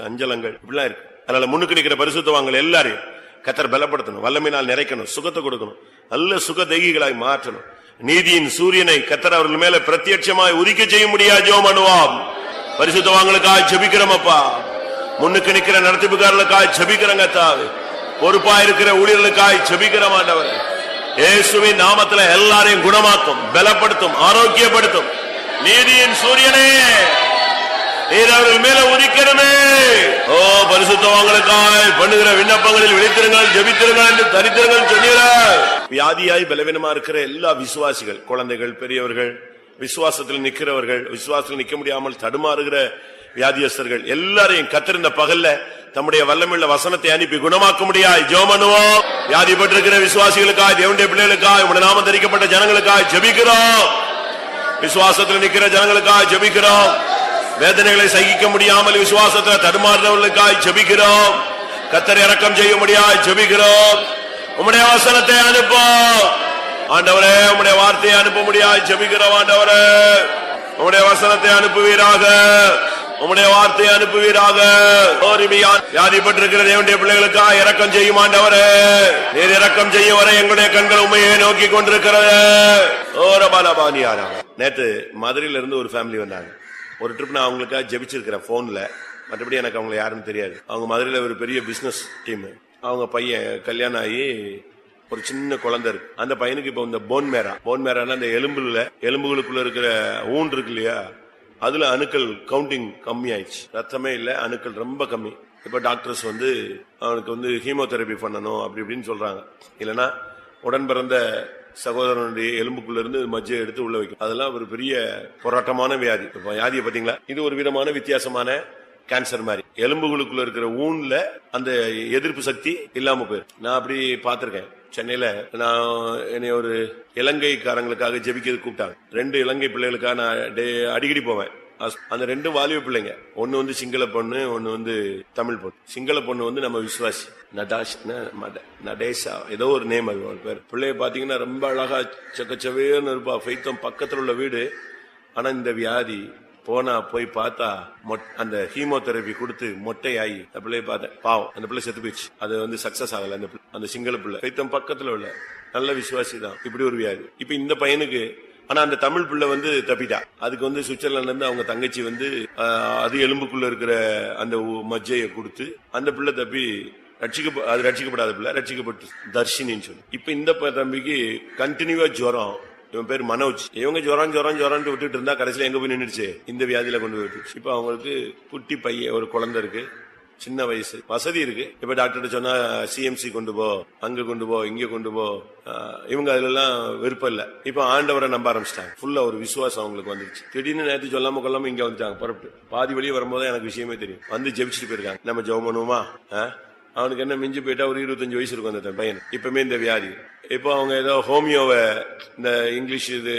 S1: சஞ்சலங்கள் இப்படிலாம் இருக்கு அதனால முன்னுக்கு நிற்கிற பரிசுத்தவங்க எல்லாரையும் கத்தர் பலப்படுத்தணும் வல்லமையினால் நிறைக்கணும் சுகத்தை கொடுக்கணும் நல்ல சுக தெய்கிகளாய் மாற்றணும் நீதியின் சூரியனை கத்தர் அவர்கள் மேல பிரத்யட்சமாய் உரிக்க செய்ய முடியாது மனுவாம் பரிசுத்தவாங்களுக்காக ஜபிக்கிறோம் அப்பா முன்னுக்கு நிக்கிற நடத்திப்புக்காரர்களுக்காக ஜபிக்கிறோங்க தாவு பொறுப்பா இருக்கிற ஊழியர்களுக்காக ஜபிக்கிற மாட்டவர் இயேசுவின் நாமத்துல எல்லாரையும் குணமாக்கும் பலப்படுத்தும் ஆரோக்கியப்படுத்தும் நீதியின் சூரியனே நீரவர்கள் மேல உதிக்கணுமே ஓ பரிசுத்தவங்களுக்காய் பண்ணுகிற விண்ணப்பங்களில் விழித்திருங்கள் ஜபித்திருங்கள் என்று தரித்திருங்கள் சொன்னீர்கள் வியாதியாய் பலவீனமா இருக்கிற எல்லா விசுவாசிகள் குழந்தைகள் பெரியவர்கள் விசுவாசத்தில் நிக்கிறவர்கள் விசுவாசத்தில் நிக்க முடியாமல் தடுமாறுகிற வியாதியஸ்தர்கள் எல்லாரையும் கத்திருந்த பகல்ல தம்முடைய வல்லமுள்ள வசனத்தை அனுப்பி குணமாக்க முடியாது ஜோம் பண்ணுவோம் வியாதிப்பட்டிருக்கிற விசுவாசிகளுக்காய் தேவனுடைய பிள்ளைகளுக்காய் உடைய நாம தரிக்கப்பட்ட ஜனங்களுக்காய் ஜபிக்கிறோம் விசுவாசத்தில் நிக்கிற ஜனங்களுக்காய் ஜபிக்கிறோம் வேதனைகளை சகிக்க முடியாமல் விசுவாசத்தில் தடுமாறுறவர்களுக்காய் ஜபிக்கிறோம் கத்தரை இறக்கம் செய்ய முடியா ஜபிக்கிறோம் உம்முடைய வசனத்தை அனுப்போம் ஆண்டவரே உம்முடைய வார்த்தையை அனுப்ப முடியா ஜபிக்கிறோம் ஆண்டவரே உம்முடைய வசனத்தை அனுப்புவீராக உம்முடைய வார்த்தையை அனுப்புவீராக பிள்ளைகளுக்காக இறக்கம் செய்யும் நீர் இறக்கம் செய்ய வர எங்களுடைய கண்கள் உண்மையை நோக்கி கொண்டிருக்கிறது நேற்று மதுரையில இருந்து ஒரு ஃபேமிலி வந்தாங்க ஒரு ட்ரிப் நான் அவங்களுக்காக ஜெபிச்சிருக்கிறேன் ஃபோனில் மற்றபடி எனக்கு அவங்களை யாருன்னு தெரியாது அவங்க மதுரையில் ஒரு பெரிய பிஸ்னஸ் டீம் அவங்க பையன் கல்யாணம் ஆகி ஒரு சின்ன குழந்தை இருக்கு அந்த பையனுக்கு இப்போ இந்த போன் மேரா போன் மேரான அந்த எலும்புல எலும்புகளுக்குள்ள இருக்கிற ஊன் இருக்கு இல்லையா அதுல அணுக்கள் கவுண்டிங் கம்மி ஆயிடுச்சு ரத்தமே இல்லை அணுக்கள் ரொம்ப கம்மி இப்போ டாக்டர்ஸ் வந்து அவனுக்கு வந்து ஹீமோதெரபி பண்ணணும் அப்படி இப்படின்னு சொல்றாங்க இல்லைன்னா உடன் பிறந்த சகோதரனுடைய எலும்புக்குள்ள இருந்து மஜ்ஜை எடுத்து உள்ள வைக்கும் அதெல்லாம் ஒரு பெரிய போராட்டமான வியாதி வியாதியை பாத்தீங்களா இது ஒரு விதமான வித்தியாசமான கேன்சர் மாதிரி எலும்புகளுக்குள்ள இருக்கிற ஊன்ல அந்த எதிர்ப்பு சக்தி இல்லாம போயிரு நான் அப்படி பாத்திருக்கேன் சென்னையில நான் என்னை ஒரு இலங்கைக்காரங்களுக்காக ஜெபிக்கிறது கூப்பிட்டாங்க ரெண்டு இலங்கை பிள்ளைகளுக்காக நான் அடிக்கடி போவேன் அந்த ரெண்டு வாலிப பிள்ளைங்க ஒன்னு வந்து சிங்கள பொண்ணு ஒன்னு வந்து தமிழ் பொண்ணு சிங்கள பொண்ணு வந்து நம்ம விசுவாசி நடாஷ் நடேஷா ஏதோ ஒரு நேம் அது ஒரு பேர் பிள்ளைய பாத்தீங்கன்னா ரொம்ப அழகா சக்கச்சவேன்னு இருப்பா ஃபைத்தம் பக்கத்துல உள்ள வீடு ஆனா இந்த வியாதி போனா போய் பார்த்தா அந்த ஹீமோதெரப்பி கொடுத்து மொட்டையாகி அந்த பிள்ளைய பார்த்தேன் பாவம் அந்த பிள்ளை செத்து போயிடுச்சு அது வந்து சக்சஸ் ஆகல அந்த அந்த சிங்கள பிள்ளை பைத்தம் பக்கத்துல உள்ள நல்ல விசுவாசி தான் இப்படி ஒரு வியாதி இப்ப இந்த பையனுக்கு ஆனா அந்த தமிழ் பிள்ளை வந்து தப்பிட்டா அதுக்கு வந்து சுவிட்சர்லாந்துல இருந்து அவங்க தங்கச்சி வந்து அது எலும்புக்குள்ள இருக்கிற அந்த மஜ்ஜையை கொடுத்து அந்த பிள்ளை தப்பி ரட்சிக்க அது ரட்சிக்கப்படாத பிள்ளை ரட்சிக்கப்பட்டு தர்ஷினின்னு சொல்லி இப்ப இந்த தம்பிக்கு கண்டினியூவா ஜுரம் இவன் பேர் மனோஜ் இவங்க ஜுரம் ஜுரம் ஜுரம்னு விட்டுட்டு இருந்தா கடைசியில் எங்க போய் நின்றுச்சு இந்த வியாதியில கொண்டு போயிட்டு இப்ப அவங்களுக்கு குட்டி பையன் ஒரு குழந்தை இருக்கு சின்ன வயசு வசதி இருக்கு இப்ப டாக்டர் சொன்னா சிஎம்சி கொண்டு போ அங்க கொண்டு போ இங்க கொண்டு போ இவங்க அதுல எல்லாம் விருப்பம் இல்ல இப்ப ஆண்டவரை நம்ப ஆரம்பிச்சிட்டாங்க ஃபுல்லா ஒரு விசுவாசம் அவங்களுக்கு வந்துருச்சு திடீர்னு நேற்று சொல்லாம கொள்ளாம இங்க வந்துட்டாங்க புறப்பட்டு பாதி வழியே வரும்போது எனக்கு விஷயமே தெரியும் வந்து ஜெபிச்சுட்டு போயிருக்காங்க நம்ம ஜெபம் பண்ணுவோமா அவனுக்கு என்ன மிஞ்சி போயிட்டா ஒரு இருபத்தஞ்சு வயசு இருக்கும் அந்த பையன் இப்பவுமே இந்த வியாதி இப்போ அவங்க ஏதோ ஹோமியோவை இந்த இங்கிலீஷ் இது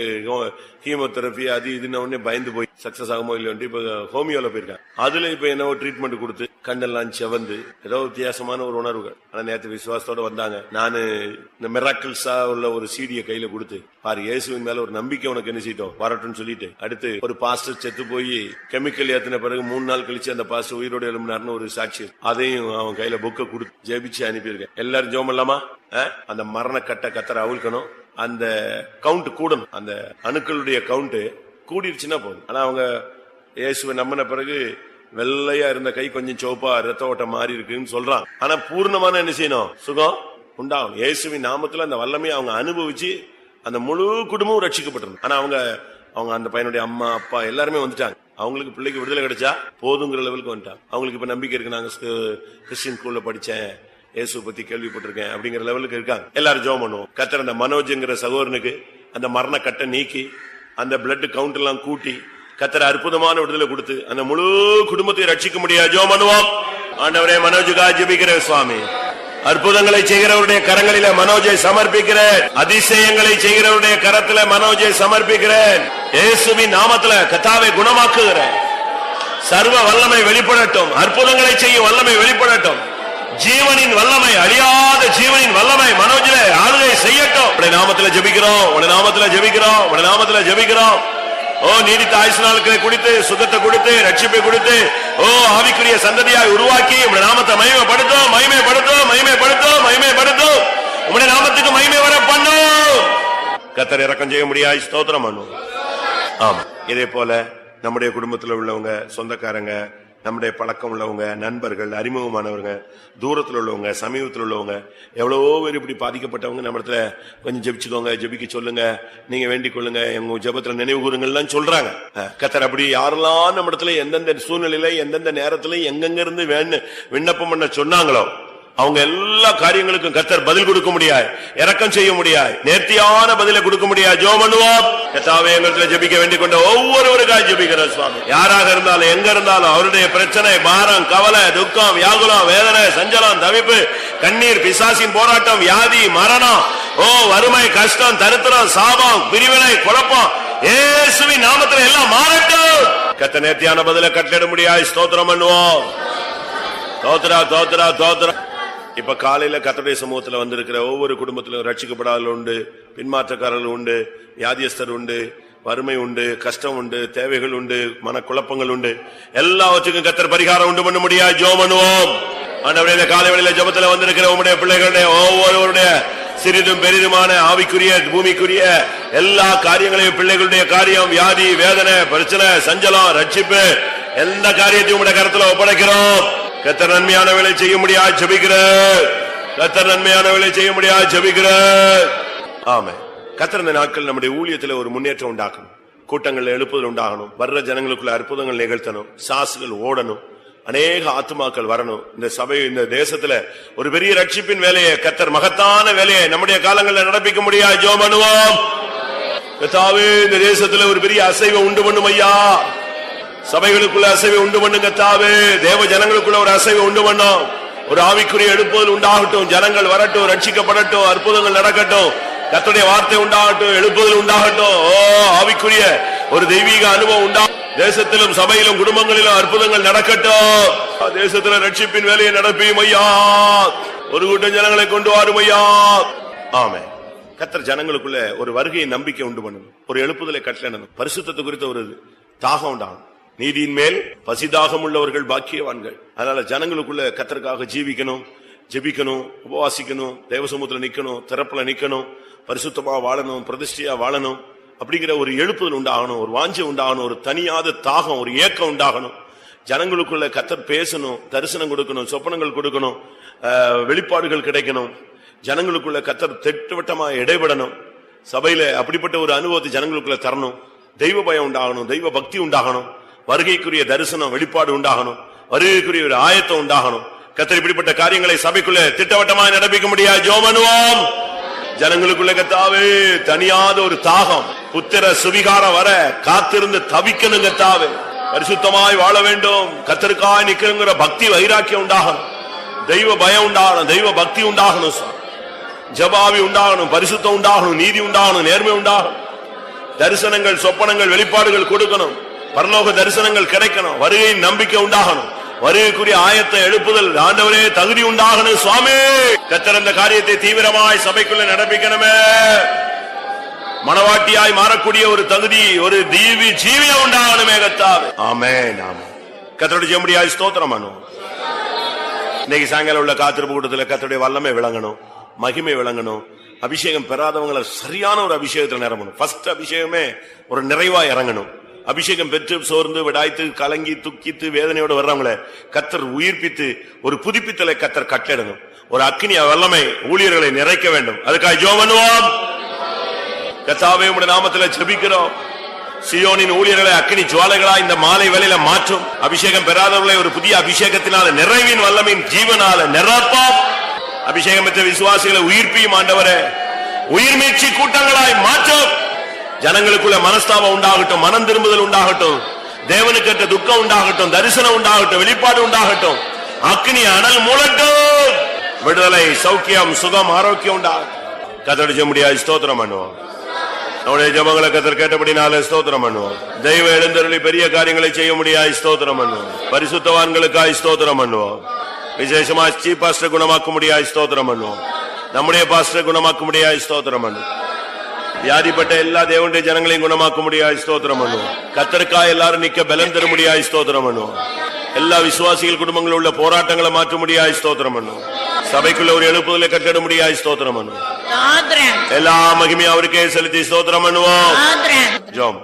S1: ஹீமோதெரப்பி அது இதுன்னு உடனே பயந்து போய் சக்சஸ் ஆகுமோ இல்லையோட்டு இப்போ ஹோமியோவில் போயிருக்காங்க அதுல இப்போ என்னவோ ட்ரீட்மெண்ட் கொடுத்து கண்டெல்லாம் செவந்து ஏதோ வித்தியாசமான ஒரு உணர்வுகள் ஆனால் நேற்று விசுவாசத்தோடு வந்தாங்க நான் இந்த மெராக்கிள்ஸா உள்ள ஒரு சீடியை கையில் கொடுத்து பாரு இயேசுவின் மேல ஒரு நம்பிக்கை உனக்கு என்ன செய்யட்டும் வரட்டும்னு சொல்லிட்டு அடுத்து ஒரு பாஸ்டர் செத்து போய் கெமிக்கல் ஏத்தின பிறகு மூணு நாள் கழிச்சு அந்த பாஸ்டர் உயிரோடு எழுமினார்னு ஒரு சாட்சி அதையும் அவன் கையில புக்கை கொடுத்து ஜெபிச்சு அனுப்பியிருக்கேன் எல்லாரும் ஜோம் அந்த மரணக்கட்ட கத்தரை அவிழ்க்கணும் அந்த கவுண்ட் கூடணும் அந்த அணுக்களுடைய கவுண்ட் கூடிருச்சுன்னா போதும் ஆனா அவங்க இயேசுவை நம்பின பிறகு வெள்ளையா இருந்த கை கொஞ்சம் சோப்பா ரத்த ஓட்டம் மாறி இருக்குன்னு சொல்றான் ஆனா பூர்ணமான என்ன செய்யணும் சுகம் உண்டாகும் இயேசுவின் நாமத்துல அந்த வல்லமையை அவங்க அனுபவிச்சு அந்த முழு குடும்பமும் ரட்சிக்கப்பட்டிருந்தது ஆனா அவங்க அவங்க அந்த பையனுடைய அம்மா அப்பா எல்லாருமே வந்துட்டாங்க அவங்களுக்கு பிள்ளைக்கு விடுதலை கிடைச்சா போதுங்கிற லெவலுக்கு வந்துட்டாங்க அவங்களுக்கு இப்ப நம்பிக்கை இருக்கு நாங்க கிறிஸ்டின் ஸ்கூல்ல படிச்சேன் இயேசு பத்தி கேள்விப்பட்டிருக்கேன் அப்படிங்கிற லெவலுக்கு இருக்காங்க எல்லாரும் ஜோம் பண்ணுவோம் கத்திர அந்த மனோஜ்ங்கிற சகோதரனுக்கு அந்த மரண கட்டை நீக்கி அந்த பிளட் கவுண்ட் எல்லாம் கூட்டி கத்திர அற்புதமான விடுதலை கொடுத்து அந்த முழு குடும்பத்தையும் ரட்சிக்க முடியாது ஜோம் பண்ணுவோம் ஆண்டவரே மனோஜுக்கா ஜபிக்கிற சுவாமி அற்புதங்களை செய்கிறவருடைய கரங்களில மனோஜை சமர்ப்பிக்கிறேன் அதிசயங்களை செய்கிறவருடைய கரத்துல மனோஜை சமர்ப்பிக்கிறேன் இயேசுவின் நாமத்துல கத்தாவை குணமாக்குகிறேன் சர்வ வல்லமை வெளிப்படட்டும் அற்புதங்களை செய்யும் வல்லமை வெளிப்படட்டும் ஜீவனின் வல்லமை அழியாத ஜீவனின் வல்லமை மனோஜில ஆளுகை செய்யட்டும் உடைய நாமத்துல ஜபிக்கிறோம் உடைய நாமத்துல ஜபிக்கிறோம் உடைய நாமத்துல ஜபிக்கிறோம் ஓ நீடித்த ஆயுசு நாளுக்களை குடித்து சுத்தத்தை கொடுத்து ரட்சிப்பை கொடுத்து ஓ ஆவிக்குரிய சந்ததியாக உருவாக்கி உடைய நாமத்தை மகிமைப்படுத்தும் மகிமைப்படுத்தும் மகிமைப்படுத்தும் மகிமைப்படுத்தும் உடைய நாமத்துக்கு மகிமை வர பண்ணும் கத்தர் இறக்கம் செய்ய முடியாது ஸ்தோத்திரம் பண்ணும் ஆமா இதே போல நம்முடைய குடும்பத்தில் உள்ளவங்க சொந்தக்காரங்க நம்முடைய பழக்கம் உள்ளவங்க நண்பர்கள் அறிமுகமானவங்க தூரத்தில் உள்ளவங்க சமீபத்தில் உள்ளவங்க எவ்வளோ பேர் இப்படி பாதிக்கப்பட்டவங்க நம்ம இடத்துல கொஞ்சம் ஜபிச்சுக்கோங்க ஜெபிக்க சொல்லுங்க நீங்க வேண்டிக் கொள்ளுங்க எங்க ஜபத்துல நினைவு கூறுங்கள்லாம் சொல்றாங்க கத்தர் அப்படி யாரெல்லாம் நம்ம இடத்துல எந்தெந்த சூழ்நிலையில எந்தெந்த நேரத்துல எங்கெங்க இருந்து விண்ணப்பம் பண்ண சொன்னாங்களோ அவங்க எல்லா காரியங்களுக்கும் கத்தர் பதில் கொடுக்க முடியாது இறக்கம் செய்ய முடியாது நேர்த்தியான பதிலை கொடுக்க முடியாது ஜோ பண்ணுவோம் கத்தாவே எங்களுக்கு ஜபிக்க வேண்டிக் கொண்ட ஒவ்வொருவருக்காக ஜபிக்கிறார் சுவாமி யாராக இருந்தாலும் எங்க இருந்தாலும் அவருடைய பிரச்சனை பாரம் கவலை துக்கம் வியாகுலம் வேதனை சஞ்சலம் தவிப்பு கண்ணீர் பிசாசின் போராட்டம் வியாதி மரணம் ஓ வறுமை கஷ்டம் தருத்திரம் சாபம் பிரிவினை குழப்பம் ஏசுவி நாமத்தில் எல்லாம் மாறட்டும் கத்த நேர்த்தியான பதில கட்டிட முடியாது ஸ்தோத்திரம் பண்ணுவோம் தோத்ரா தோத்ரா தோத்ரா இப்ப காலையில கத்தடைய சமூகத்தில் வந்திருக்கிற ஒவ்வொரு குடும்பத்திலும் ரட்சிக்கப்படாதல் உண்டு பின்மாற்றக்காரர்கள் உண்டு வியாதியஸ்தர் உண்டு வறுமை உண்டு கஷ்டம் உண்டு தேவைகள் உண்டு மனக்குழப்பங்கள் உண்டு எல்லாவற்றுக்கும் கத்தர் பரிகாரம் உண்டு பண்ண முடியாது ஜோமனுவோம் பண்ணுவோம் ஆண்டவரே இந்த காலை வழியில ஜபத்துல வந்திருக்கிற உங்களுடைய பிள்ளைகளுடைய ஒவ்வொருவருடைய சிறிதும் பெரிதுமான ஆவிக்குரிய பூமிக்குரிய எல்லா காரியங்களையும் பிள்ளைகளுடைய காரியம் வியாதி வேதனை பிரச்சனை சஞ்சலம் ரட்சிப்பு எந்த காரியத்தையும் உடைய கருத்துல ஒப்படைக்கிறோம் கத்த நன்மையான வேலை செய்ய முடியா ஜபிக்கிற கத்த நன்மையான வேலை செய்ய முடியா ஜபிக்கிற ஆமா கத்திரந்த நாட்கள் நம்முடைய ஊழியத்தில் ஒரு முன்னேற்றம் உண்டாக்கணும் கூட்டங்கள் எழுப்புதல் உண்டாகணும் வர்ற ஜனங்களுக்குள்ள அற்புதங்கள் நிகழ்த்தணும் சாசுகள் ஓடணும் அநேக ஆத்மாக்கள் வரணும் இந்த சபை இந்த தேசத்துல ஒரு பெரிய ரட்சிப்பின் வேலையை கத்தர் மகத்தான வேலையை நம்முடைய காலங்களில் நடப்பிக்க முடியாது ஜோ பண்ணுவோம் இந்த தேசத்துல ஒரு பெரிய அசைவை உண்டு பண்ணும் ஐயா சபைகளுக்குள்ள அசைவை உண்டு பண்ணுங்க தாவே தேவ ஜனங்களுக்குள்ள ஒரு அசைவை உண்டு பண்ணோம் ஒரு ஆவிக்குரிய எடுப்பது உண்டாகட்டும் ஜனங்கள் வரட்டும் ரட்சிக்கப்படட்டும் அற்புதங்கள் நடக்கட்டும் கத்துடைய வார்த்தை உண்டாகட்டும் எழுப்புதல் உண்டாகட்டும் ஓ ஆவிக்குரிய ஒரு தெய்வீக அனுபவம் உண்டா தேசத்திலும் சபையிலும் குடும்பங்களிலும் அற்புதங்கள் நடக்கட்டும் தேசத்தில் ரட்சிப்பின் வேலையை நடப்பியும் ஐயா ஒரு கூட்டம் ஜனங்களை கொண்டு வாரும் ஐயா ஆமே கத்தர் ஜனங்களுக்குள்ள ஒரு வருகையை நம்பிக்கை உண்டு பண்ணணும் ஒரு எழுப்புதலை கட்டணும் பரிசுத்தத்தை குறித்த ஒரு தாகம் உண்டாகும் நீதியின் மேல் பசிதாகம் உள்ளவர்கள் பாக்கியவான்கள் அதனால ஜனங்களுக்குள்ள கத்தருக்காக ஜீவிக்கணும் ஜெபிக்கணும் உபவாசிக்கணும் தேவசமூத்துல நிற்கணும் திறப்புல நிற்கணும் பரிசுத்தமா வாழணும் பிரதிஷ்டையா வாழணும் அப்படிங்கிற ஒரு எழுப்புதல் உண்டாகணும் ஒரு வாஞ்சி உண்டாகணும் ஒரு தனியாத தாகம் ஒரு ஏக்கம் உண்டாகணும் ஜனங்களுக்குள்ள கத்தர் பேசணும் தரிசனம் கொடுக்கணும் சொப்பனங்கள் கொடுக்கணும் வெளிப்பாடுகள் கிடைக்கணும் ஜனங்களுக்குள்ள கத்தர் திட்டவட்டமா இடைபடணும் சபையில அப்படிப்பட்ட ஒரு அனுபவத்தை ஜனங்களுக்குள்ள தரணும் தெய்வ பயம் உண்டாகணும் தெய்வ பக்தி உண்டாகணும் வருகைக்குரிய தரிசனம் வெளிப்பாடு உண்டாகணும் வருகைக்குரிய ஒரு ஆயத்தம் உண்டாகணும் கத்தர் இப்படிப்பட்ட காரியங்களை சபைக்குள்ளே திட்டவட்டமாக நடப்பிக்க முடியாது ஜோமனுவோம் ஜனங்களுக்குள்ள கத்தாவே தனியாத ஒரு தாகம் புத்திர சுவிகாரம் வர காத்திருந்து தவிக்கணும் கத்தாவே பரிசுத்தமாய் வாழ வேண்டும் கத்தருக்காய் நிக்கிறங்கிற பக்தி வைராக்கியம் உண்டாகணும் தெய்வ பயம் உண்டாகணும் தெய்வ பக்தி உண்டாகணும் ஜபாவி உண்டாகணும் பரிசுத்தம் உண்டாகணும் நீதி உண்டாகணும் நேர்மை உண்டாகணும் தரிசனங்கள் சொப்பனங்கள் வெளிப்பாடுகள் கொடுக்கணும் பரலோக தரிசனங்கள் கிடைக்கணும் வருகையின் நம்பிக்கை உண்டாகணும் வருகைக்குரிய ஆயத்தை எழுப்புதல் ஆண்டவரே தகுதி உண்டாகணும் சுவாமி கத்திறந்த காரியத்தை தீவிரமாய் சபைக்குள்ள நடப்பிக்கணுமே மனவாட்டியாய் மாறக்கூடிய ஒரு தகுதி ஒரு தீவி ஜீவிய உண்டாகணுமே கத்தாவே ஆமே நாம கத்தோட ஜெம்படியாய் ஸ்தோத்திரம் இன்னைக்கு சாயங்காலம் உள்ள காத்திருப்பு கூட்டத்தில் கத்தோடைய வல்லமை விளங்கணும் மகிமை விளங்கணும் அபிஷேகம் பெறாதவங்களை சரியான ஒரு அபிஷேகத்தில் நிரம்பணும் அபிஷேகமே ஒரு நிறைவா இறங்கணும் அபிஷேகம் பெற்று சோர்ந்து விடாய்த்து கலங்கி துக்கித்து வேதனையோடு வர்றவங்கள கத்தர் உயிர்ப்பித்து ஒரு புதுப்பித்தலை கத்தர் கட்டிடணும் ஒரு அக்னி வல்லமை ஊழியர்களை நிறைக்க வேண்டும் அதுக்காக ஜோ பண்ணுவோம் கத்தாவே உடைய நாமத்தில் செபிக்கிறோம் சியோனின் ஊழியர்களை அக்னி ஜுவாலைகளா இந்த மாலை வேலையில மாற்றும் அபிஷேகம் பெறாதவர்களை ஒரு புதிய அபிஷேகத்தினால நிறைவின் வல்லமையின் ஜீவனால நிரப்போம் அபிஷேகம் பெற்ற விசுவாசிகளை உயிர்ப்பியும் ஆண்டவரே உயிர்மீட்சி கூட்டங்களாய் மாற்றும் ஜனங்களுக்குள்ள மனஸ்தாபம் உண்டாகட்டும் மனம் திரும்புதல் உண்டாகட்டும் தேவனுக்கேற்ற துக்கம் உண்டாகட்டும் தரிசனம் உண்டாகட்டும் வெளிப்பாடு உண்டாகட்டும் அக்னி அனல் மூலட்டும் விடுதலை சௌக்கியம் சுகம் ஆரோக்கியம் உண்டாகும் கத்தடிச்ச முடியாது ஸ்தோத்திரம் பண்ணுவோம் நம்முடைய ஜபங்களை கத்தர் கேட்டபடினால ஸ்தோத்திரம் பண்ணுவோம் தெய்வ எழுந்தருளி பெரிய காரியங்களை செய்ய முடியாது ஸ்தோத்திரம் பண்ணுவோம் பரிசுத்தவான்களுக்காய் ஸ்தோத்திரம் பண்ணுவோம் விசேஷமா சீப் பாஸ்டர் குணமாக்க முடியாது ஸ்தோத்திரம் பண்ணுவோம் நம்முடைய பாஸ்டர் குணமாக்க முடியாது ஸ்தோத்திரம் பண்ணுவோம் வியாதிப்பட்ட எல்லா தேவனுடைய ஜனங்களையும் குணமாக்க முடியாது ஸ்தோத்திரம் பண்ணுவோம் கத்தருக்காய் எல்லாரும் நிக்க பலம் தர முடியாது ஸ்தோத்திரம் பண்ணுவோம் எல்லா விசுவாசிகள் குடும்பங்களில் உள்ள போராட்டங்களை மாற்ற முடியாது ஸ்தோத்திரம் பண்ணுவோம் சபைக்குள்ள ஒரு எழுப்புதல கட்டிட முடியாது ஸ்தோத்திரம் பண்ணுவோம் எல்லா மகிமையும் அவருக்கே செலுத்தி ஸ்தோத்திரம் பண்ணுவோம் ஜோம்